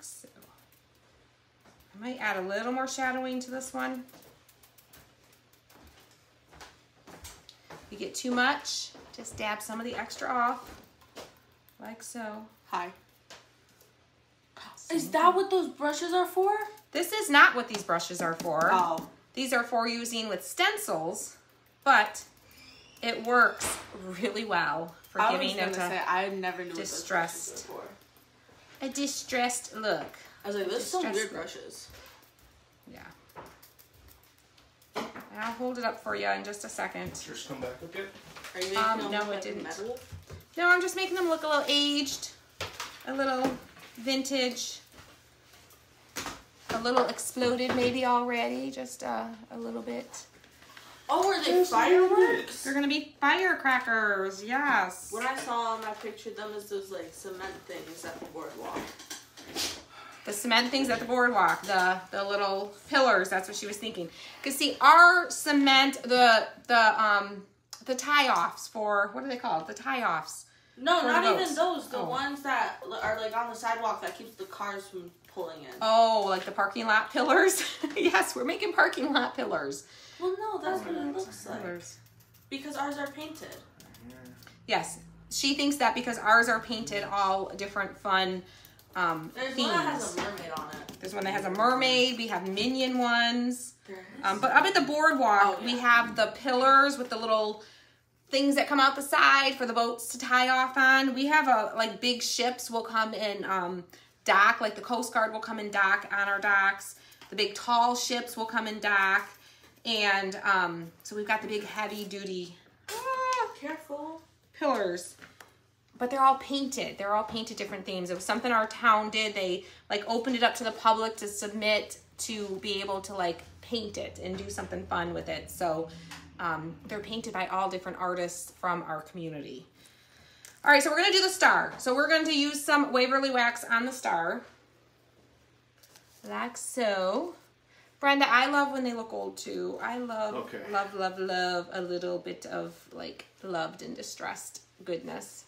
So. I might add a little more shadowing to this one. If you get too much, just dab some of the extra off. Like so. Hi. Is that what those brushes are for? This is not what these brushes are for. Oh. These are for using with stencils, but it works really well for I was giving gonna say a, I never knew distressed. what those brushes were for. A distressed look. I was like, this is some Distressed weird look. brushes. Yeah. I'll hold it up for you in just a second. Does yours come back okay? Are you making Um, them no, look it like didn't. metal? No, I'm just making them look a little aged, a little vintage, a little exploded maybe already, just uh, a little bit. Oh, are they There's fireworks? They're gonna be firecrackers, yes. When I saw them, I pictured them as those like cement things at the boardwalk. The cement things at the boardwalk, the the little pillars. That's what she was thinking. Cause see, our cement, the the um the tie offs for what are they called? The tie offs. No, not the even those. The Oh. ones that are like on the sidewalk that keeps the cars from pulling in. Oh, like the parking lot pillars. yes, we're making parking lot pillars. Well, no, that's what it looks like. Because ours are painted. Yes, she thinks that because ours are painted all different fun um, There's themes. one that has a mermaid on it. There's one that has a mermaid. We have minion ones. Um, but up at the boardwalk, Oh, we have the pillars with the little things that come out the side for the boats to tie off on. We have a like big ships will come and um, dock, like the Coast Guard will come and dock on our docks. The big tall ships will come and dock, and um, so we've got the big heavy duty ah, Careful. pillars. But they're all painted. They're all painted different themes. It was something our town did. They like opened it up to the public to submit to be able to like paint it and do something fun with it. So um, they're painted by all different artists from our community. All right, so we're gonna do the star. So we're going to use some Waverly wax on the star, like so. Brenda, I love when they look old too. I love, Okay. love, love, love a little bit of like loved and distressed goodness.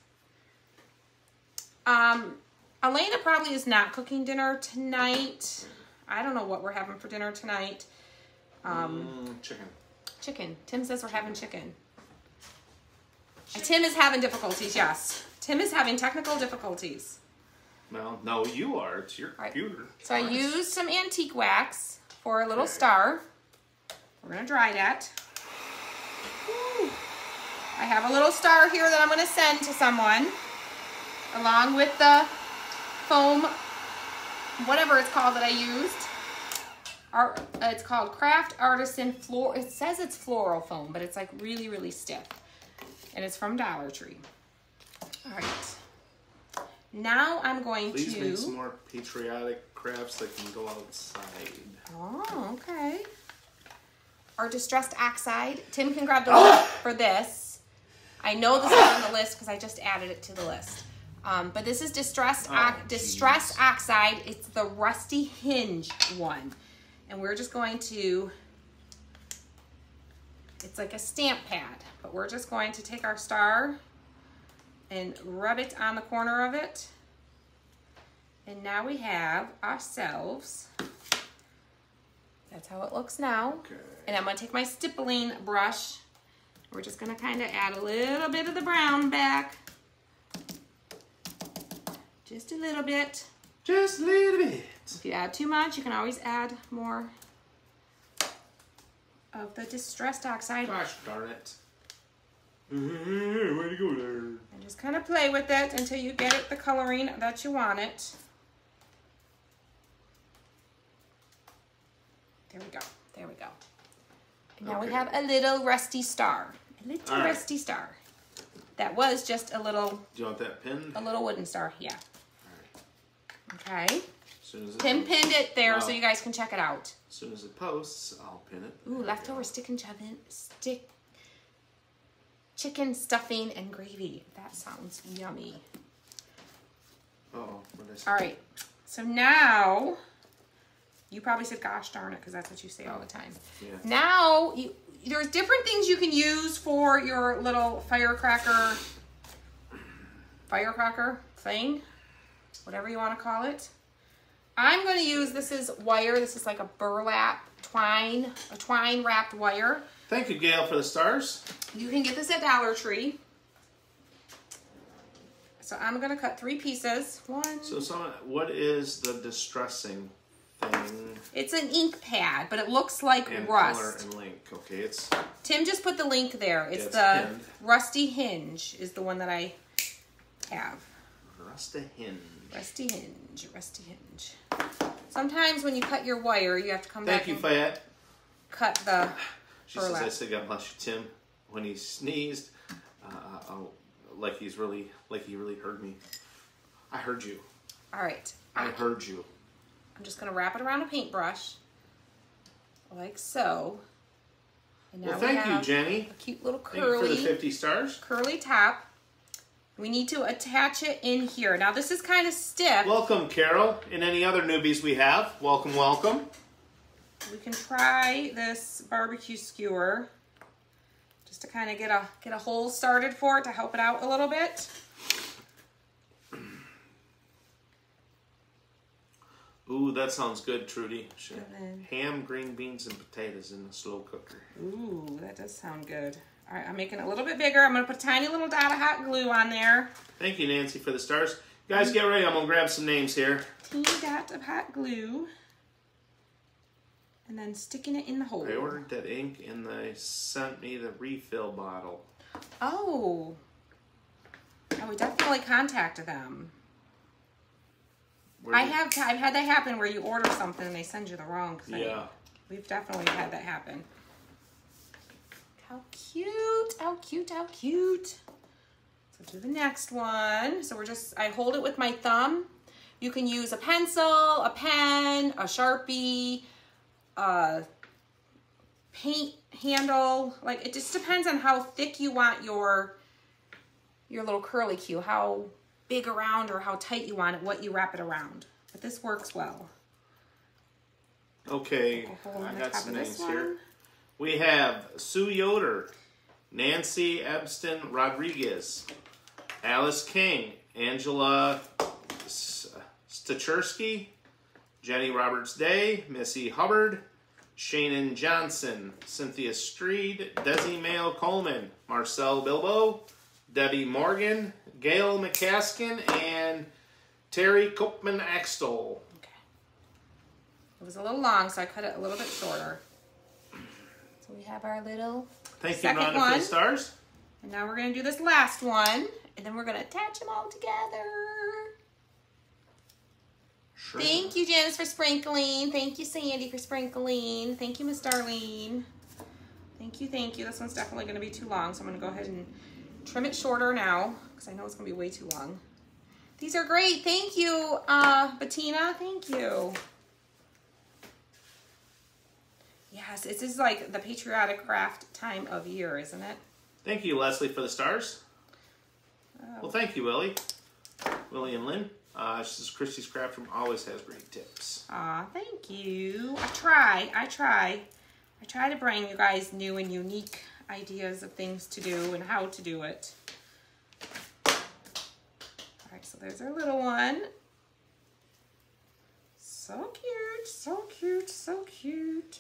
Um, Elena probably is not cooking dinner tonight. I don't know what we're having for dinner tonight. Um, Mm, chicken. chicken. Tim says we're having chicken. Uh, Tim is having difficulties, yes. Tim is having technical difficulties. Well, no, you are. It's your right. computer. So I used some antique wax for a little star. We're gonna dry that. Woo. I have a little star here that I'm gonna send to someone, along with the foam, whatever it's called that I used. Art, uh, it's called Craft Artisan Floor. It says it's floral foam, but it's like really, really stiff, and it's from Dollar Tree. All right. Now I'm going Please to. make some more patriotic crafts that can go outside. Oh, okay. Our distressed oxide. Tim can grab the list for this. I know this is on the list because I just added it to the list. Um, but this is distressed Oh, distressed oxide. It's the rusty hinge one, and we're just going to. It's like a stamp pad, but we're just going to take our star and rub it on the corner of it. And now we have ourselves. That's how it looks now. Okay. And I'm gonna take my stippling brush. We're just gonna kind of add a little bit of the brown back. Just a little bit. Just a little bit. If you add too much, you can always add more of the distressed oxide. Gosh darn it. Mm-hmm. Way to go there. And just kind of play with it until you get it the coloring that you want it. There we go. There we go. And now we have a little rusty star. A little right. rusty star. That was just a little Do you want that pinned? a little wooden star. Yeah. Okay. As soon as it Tim pinned it there so you guys can check it out. As soon as it posts, I'll pin it. Ooh, leftover stick and chicken, stick, chicken stuffing and gravy. That sounds yummy. Oh, I say? All right. So now, you probably said gosh darn it because that's what you say all the time. Yeah. Now, you, there's different things you can use for your little firecracker, firecracker thing, whatever you want to call it. I'm going to use, this is wire. This is like a burlap twine, a twine wrapped wire. Thank you, Gail, for the stars. You can get this at Dollar Tree. So I'm going to cut three pieces. One, So, someone, what is the distressing thing? it's an ink pad, but it looks like And rust. color and link. Okay, it's Tim just put the link there. It's the pinned. Rusty Hinge is the one that I have. Rusta Hinge. Rusty Hinge, Rusty Hinge. Sometimes when you cut your wire, you have to come Thank back Thank you, Fayette. cut the She says. I said, God bless you, Tim. When he sneezed, uh, oh, like he's really, like he really heard me. I heard you. All right. I heard you. I'm just gonna wrap it around a paintbrush, like so. And now Well, we thank you, Jenny. a cute little Thank you for the curly, 50 stars. curly top. We need to attach it in here. Now this is kind of stiff. Welcome, Carol, and any other newbies we have. Welcome, welcome. we can try this barbecue skewer just to kind of get a get a hole started for it to help it out a little bit. Ooh, that sounds good, Trudy. Ham, green beans, and potatoes in the slow cooker. Ooh, that does sound good. All right, I'm making it a little bit bigger. I'm gonna put a tiny little dot of hot glue on there. Thank you, Nancy, for the stars. Guys, get ready. I'm going to grab some names here. Teeny dot of hot glue. And then sticking it in the hole. I ordered that ink, and they sent me the refill bottle. Oh. oh I would definitely contact them. Where I have I've had that happen where you order something and they send you the wrong thing. Yeah. We've definitely had that happen. How cute, how cute, how cute. So do the next one. So we're just, I hold it with my thumb. You can use a pencil, a pen, a Sharpie, a paint handle. Like it just depends on how thick you want your, your little curly cue, how big around or how tight you want it, what you wrap it around. But this works well. Okay, A hole in I got some names here. We have Sue Yoder, Nancy Ebston Rodriguez, Alice King, Angela S- Stachersky, Jenny Roberts Day, Missy Hubbard, Shannon Johnson, Cynthia Streed, Desi Mayo Coleman, Marcel Bilbo, Debbie Morgan, Gail McCaskin, and Terry Kopman Axtell. Okay. It was a little long, so I cut it a little bit shorter. So we have our little, Thank you, Second Rhonda, for one. stars. and now we're gonna do this last one, and then we're gonna attach them all together. Sure. Thank you, Janice, for sprinkling. Thank you, Sandy, for sprinkling. Thank you, Miss Darlene. Thank you, thank you. This one's definitely gonna be too long, so I'm gonna go ahead and trim it shorter now, because I know it's gonna be way too long. These are great. Thank you, uh, Bettina. Thank you. Yes, this is like the patriotic craft time of year, isn't it? Thank you, Leslie, for the stars. Oh. Well, thank you, Willie. Willie and Lynn. Uh, this is Kristy's Craft Room. Always has great tips. Aw, thank you. I try. I try. I try to bring you guys new and unique ideas of things to do and how to do it. Right, so there's our little one. So cute, so cute, so cute.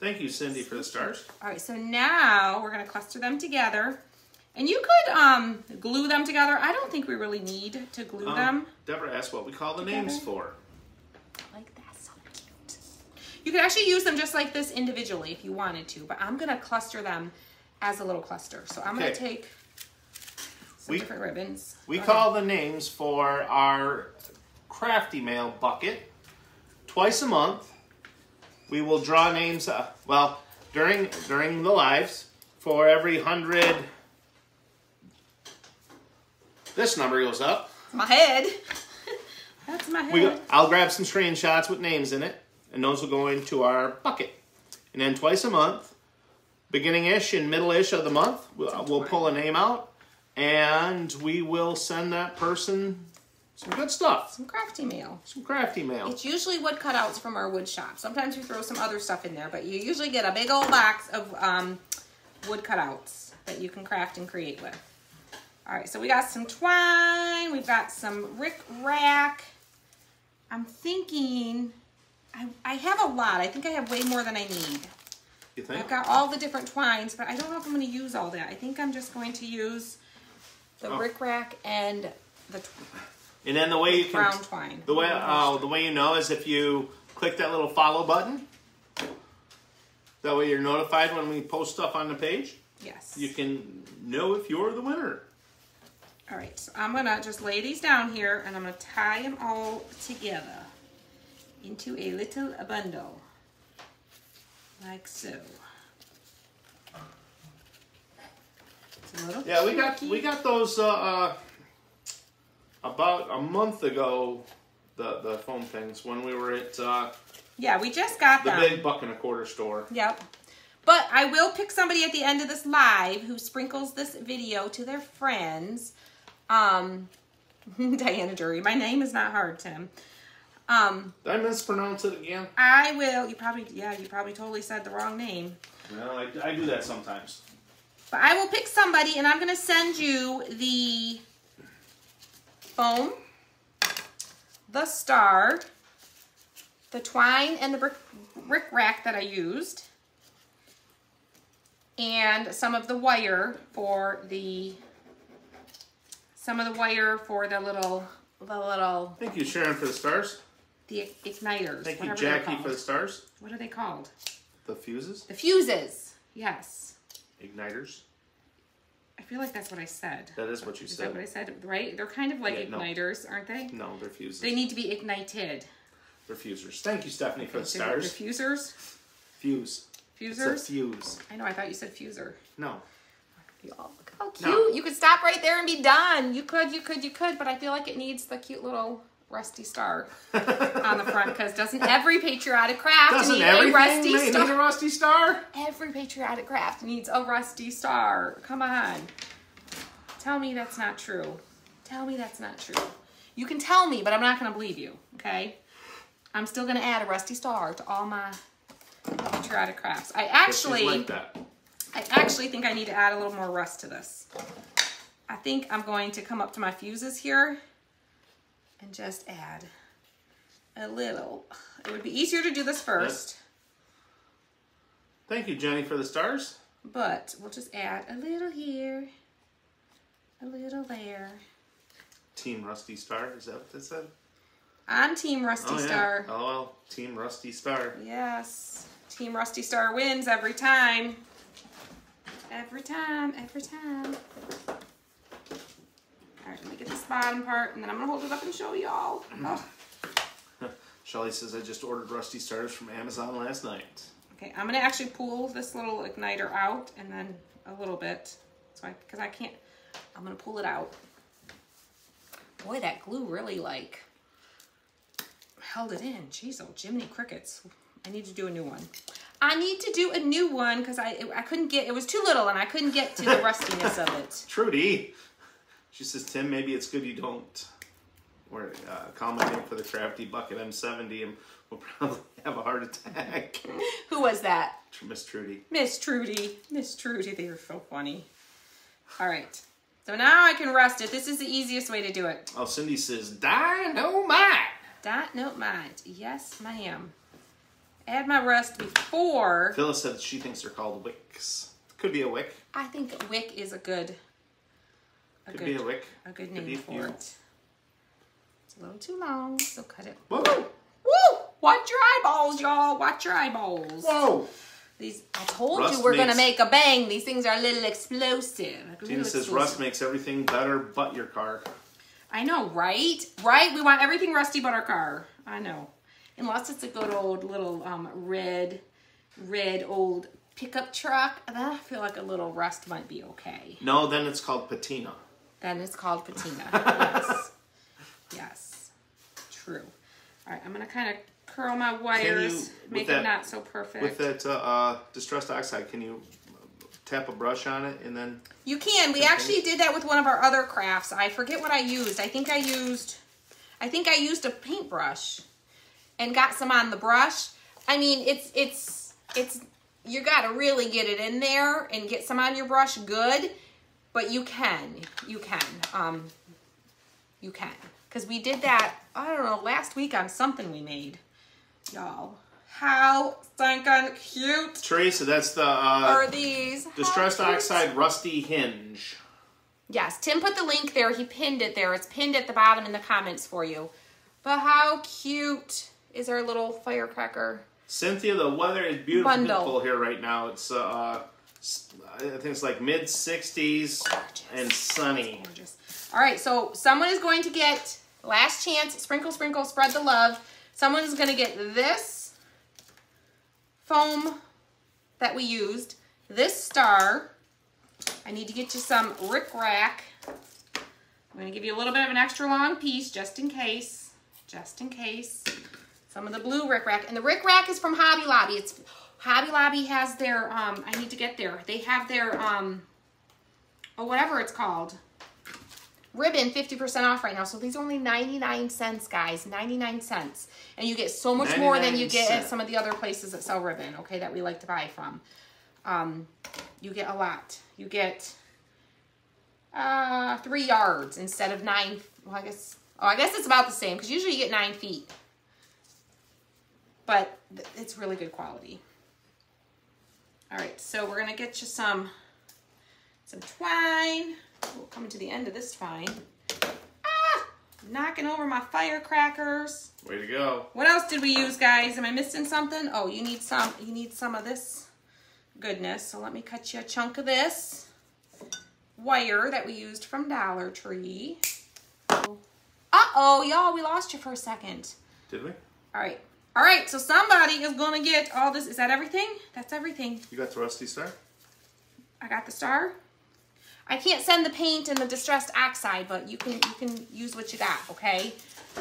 Thank you, Cindy, for the stars. All right, so now we're gonna cluster them together. And you could um, glue them together. I don't think we really need to glue Um, them. Deborah asked what we call the names Together. for. Like that, so cute. You could actually use them just like this individually if you wanted to, but I'm gonna cluster them as a little cluster. So I'm gonna take some We- different ribbons. We Go call the names for our crafty mail bucket twice a month. We will draw names. Uh, well, during during the lives for every hundred. This number goes up. My head. That's my head. We, I'll grab some screenshots with names in it, and those will go into our bucket. And then twice a month, beginning-ish and middle-ish of the month, we'll, we'll pull a name out, and we will send that person Some good stuff. Some crafty mail. Some crafty mail. It's usually wood cutouts from our wood shop. Sometimes we throw some other stuff in there, but you usually get a big old box of um, wood cutouts that you can craft and create with. All right, so we got some twine. We've got some rick rack. I'm thinking, I, I have a lot. I think I have way more than I need. You think? I've got all the different twines, but I don't know if I'm going to use all that. I think I'm just going to use the Oh. rick rack and the And then the way you can brown twine. the way uh, the way you know is if you click that little follow button. That way you're notified when we post stuff on the page. Yes. You can know if you're the winner. All right, so I'm gonna just lay these down here and I'm gonna tie them all together into a little bundle, like so. It's a little Yeah, we got we got those uh, uh, about a month ago. The the foam things when we were at uh, Yeah, we just got the them. big buck and a quarter store. Yep. But I will pick somebody at the end of this live who sprinkles this video to their friends. Um, Diana Drury. My name is not hard, Tim. Um, Did I mispronounce it again? I will. You probably, yeah, you probably totally said the wrong name. Well, I, I do that sometimes. But I will pick somebody and I'm going to send you the foam, the star, the twine, and the brick, brick rack that I used, and some of the wire for the, some of the wire for the little, the little, Thank you, Sharon, for the stars. the igniters. Thank you, Jackie, for the stars. What are they called? The fuses, The fuses. Yes. Igniters. I feel like that's what I said. That is what you Is that what I said. said? Right? They're kind of like Yeah, no. igniters, aren't they? No, they're fuses. They need to be ignited. They're fusers. Thank you, Stephanie, for the So they're stars. Diffusers? Fuse. It's Fusers? fuse. I know, I thought you said fuser. No. You all look how cute. No. You could stop right there and be done. You could, you could, you could, but I feel like it needs the cute little rusty star on the front because doesn't every patriotic craft Doesn't need a rusty need star? a rusty star? Every patriotic craft needs a rusty star. Come on. Tell me that's not true. Tell me that's not true. You can tell me, but I'm not going to believe you, okay? I'm still going to add a rusty star to all my patriotic crafts. I actually, like that. I actually think I need to add a little more rust to this. I think I'm going to come up to my fuses here and just add a little. It would be easier to do this first. Thank you, Jenny, for the stars. But we'll just add a little here, a little there. Team Rusty Star. Is that what that said? On Team Rusty oh, yeah. Star. Oh, well. Team Rusty Star. Yes. Team Rusty Star wins every time. Every time, every time. Alright, let me get this bottom part and then I'm gonna hold it up and show y'all. Oh, Shelly says, I just ordered Rusty starters from Amazon last night. Okay, I'm gonna actually pull this little igniter out and then a little bit. So I, cause I can't, I'm gonna pull it out. Boy, that glue really like held it in. Jeez, oh, Jiminy Crickets. I need to do a new one. I need to do a new one because I I couldn't get it was too little and I couldn't get to the rustiness of it. Trudy. She says, Tim, maybe it's good you don't. Or uh, commenting for the crafty bucket M70 and we'll probably have a heart attack. Who was that? Miss Trudy. Miss Trudy. Miss Trudy, they are so funny. All right. So now I can rust it. This is the easiest way to do it. Oh, Cindy says, dynamite. Mind. Yes, ma'am. Add my rust before. Phyllis said she thinks they're called wicks. Could be a wick. I think wick is a good. A Could good, be a wick. a good name for few. it. It's a little too long, so cut it. Whoa. Woo! Watch your eyeballs, y'all. Watch your eyeballs. Whoa. These I told you we're gonna make a bang. These things are a little explosive. Tina little says explosive. rust makes everything better but your car. I know, right? Right? We want everything rusty but our car. I know. Unless it's a good old little um, red, red old pickup truck. Then I feel like a little rust might be okay. No, then it's called patina. Then it's called patina. yes. Yes. True. All right, I'm going to kind of curl my wires, with make that- it not so perfect. With that uh, uh, distressed oxide, can you tap a brush on it and then You can. We actually did that with one of our other crafts. I forget what I used. I think I used I think I used a paintbrush and got some on the brush. I mean, it's, it's, it's, you gotta really get it in there and get some on your brush good, but you can, you can, um, you can. Cause we did that, I don't know, last week on something we made. Y'all, how stinking cute Teresa, that's the uh, are these? Distressed. Oxide Rusty Hinge. Yes, Tim put the link there. He pinned it there. It's pinned at the bottom in the comments for you. But how cute is our little firecracker? Cynthia, the weather is beautiful Bundle. here right now. It's uh, I think it's like mid 60s and sunny. Gorgeous. All right, so someone is going to get last chance. Sprinkle, sprinkle, spread the love. Someone is going to get this foam that we used, this star. I need to get you some Rick Rack. I'm going to give you a little bit of an extra long piece just in case. Just in case. Some of the blue Rick Rack. And the Rick Rack is from Hobby Lobby. It's Hobby Lobby has their, um, I need to get there. They have their, um, or whatever it's called. Ribbon 50% off right now. So these are only 99 cents, guys. 99 cents. And you get so much more than you 99 get at some of the other places that sell ribbon, okay, that we like to buy from. Um, you get a lot. You get uh, three yards instead of nine. Well, I guess, oh, I guess it's about the same because usually you get nine feet. But it's really good quality. All right, so we're gonna get you some some twine. We're coming to the end of this twine. Ah, knocking over my firecrackers. Way to go. What else did we use, guys? Am I missing something? Oh, you need some. You need some of this goodness. So let me cut you a chunk of this wire that we used from Dollar Tree. Uh oh, y'all, we lost you for a second. Did we? All right. All right, so somebody is going to get all this. Is that everything? That's everything. You got the Rusty Star? I got the star. I can't send the paint and the distressed oxide, but you can you can use what you got, okay?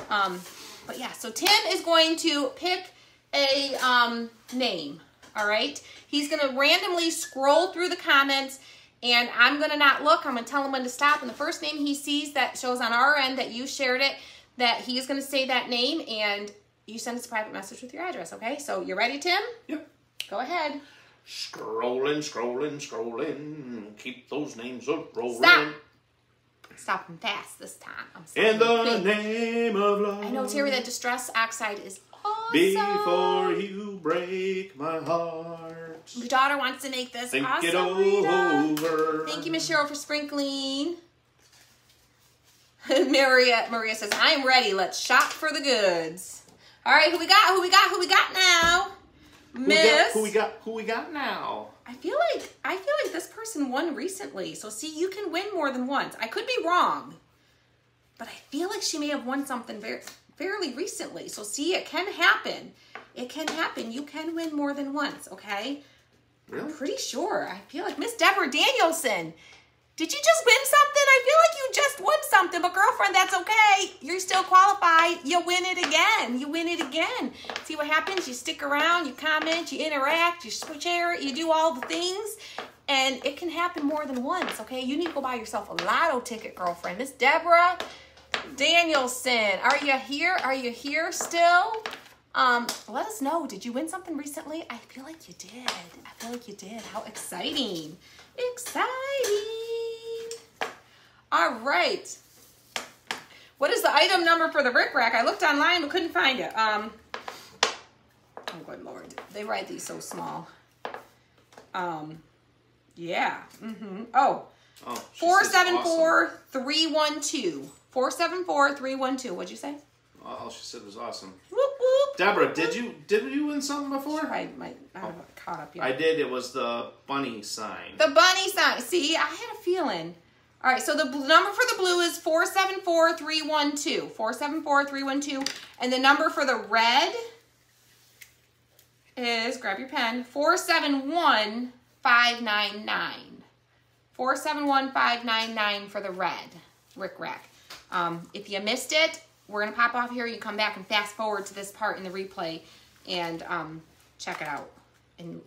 Um, but yeah, so Tim is going to pick a um, name, all right? He's gonna randomly scroll through the comments and I'm gonna not look, I'm gonna tell him when to stop. And the first name he sees that shows on our end that you shared it, that he is gonna say that name and you send us a private message with your address, okay? So you ready, Tim? Yep. Go ahead. Scrolling, scrolling, scrolling. Keep those names a rolling. Stop. Stop him fast this time. I'm. In the name of love. I know, Terry, that distress oxide is awesome. Before you break my heart. Your daughter wants to make this Think awesome. it Rita. over. Thank you, Miss Cheryl, for sprinkling. Maria, Maria says, I'm ready. Let's shop for the goods. All right, who we got? Who we got? Who we got now? Who we Miss. got? Who we got? Who we got now? I feel like I feel like this person won recently. So see, you can win more than once. I could be wrong, but I feel like she may have won something very fairly recently. So see, it can happen. It can happen. You can win more than once. Okay. Really? I'm pretty sure. I feel like Miss Deborah Danielson. Did you just win something? I feel like you just won something, but girlfriend, that's okay. You're still qualified. You win it again. You win it again. See what happens? You stick around, you comment, you interact, you share it, you do all the things, and it can happen more than once, okay? You need to go buy yourself a lotto ticket, girlfriend. Miss Deborah Danielson, are you here? Are you here still? Um, let us know. Did you win something recently? I feel like you did. I feel like you did. How exciting! Exciting! All right. What is the item number for the Rick Rack? I looked online but couldn't find it. Um. Oh good lord, they write these so small. Um. Yeah. Mm-hmm. Oh. Oh, she Four says seven awesome. four three one two. Four seven four three one two. What'd you say? All she said was awesome. Whoop whoop. Deborah, did you did you win something before? I might not have caught up yet. I did. It was the bunny sign. The bunny sign. See, I had a feeling. All right, so the number for the blue is 474312. 474312. And the number for the red is, grab your pen, 471599. 471599 for the red Rick Rack. Um, if you missed it, we're going to pop off here. You come back and fast forward to this part in the replay and um, check it out. And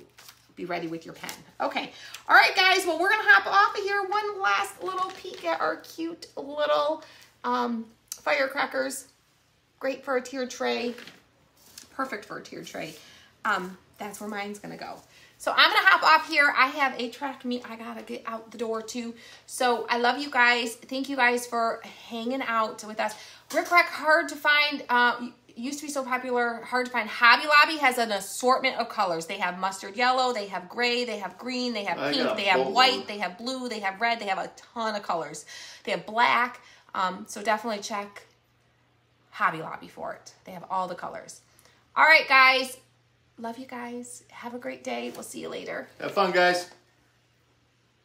be ready with your pen. Okay. All right, guys. Well, we're going to hop off of here. One last little peek at our cute little um, firecrackers. Great for a tiered tray. Perfect for a tiered tray. Um, that's where mine's gonna go. So I'm gonna hop off here. I have a track meet. I gotta get out the door too. So I love you guys. Thank you guys for hanging out with us. Rick Rack hard to find. Uh, used to be so popular, hard to find. Hobby Lobby has an assortment of colors. They have mustard yellow, they have gray, they have green, they have I pink, they have white, they have blue, they have red, they have a ton of colors. They have black. Um, so definitely check Hobby Lobby for it. They have all the colors. All right, guys. Love you guys. Have a great day. We'll see you later. Have fun, guys.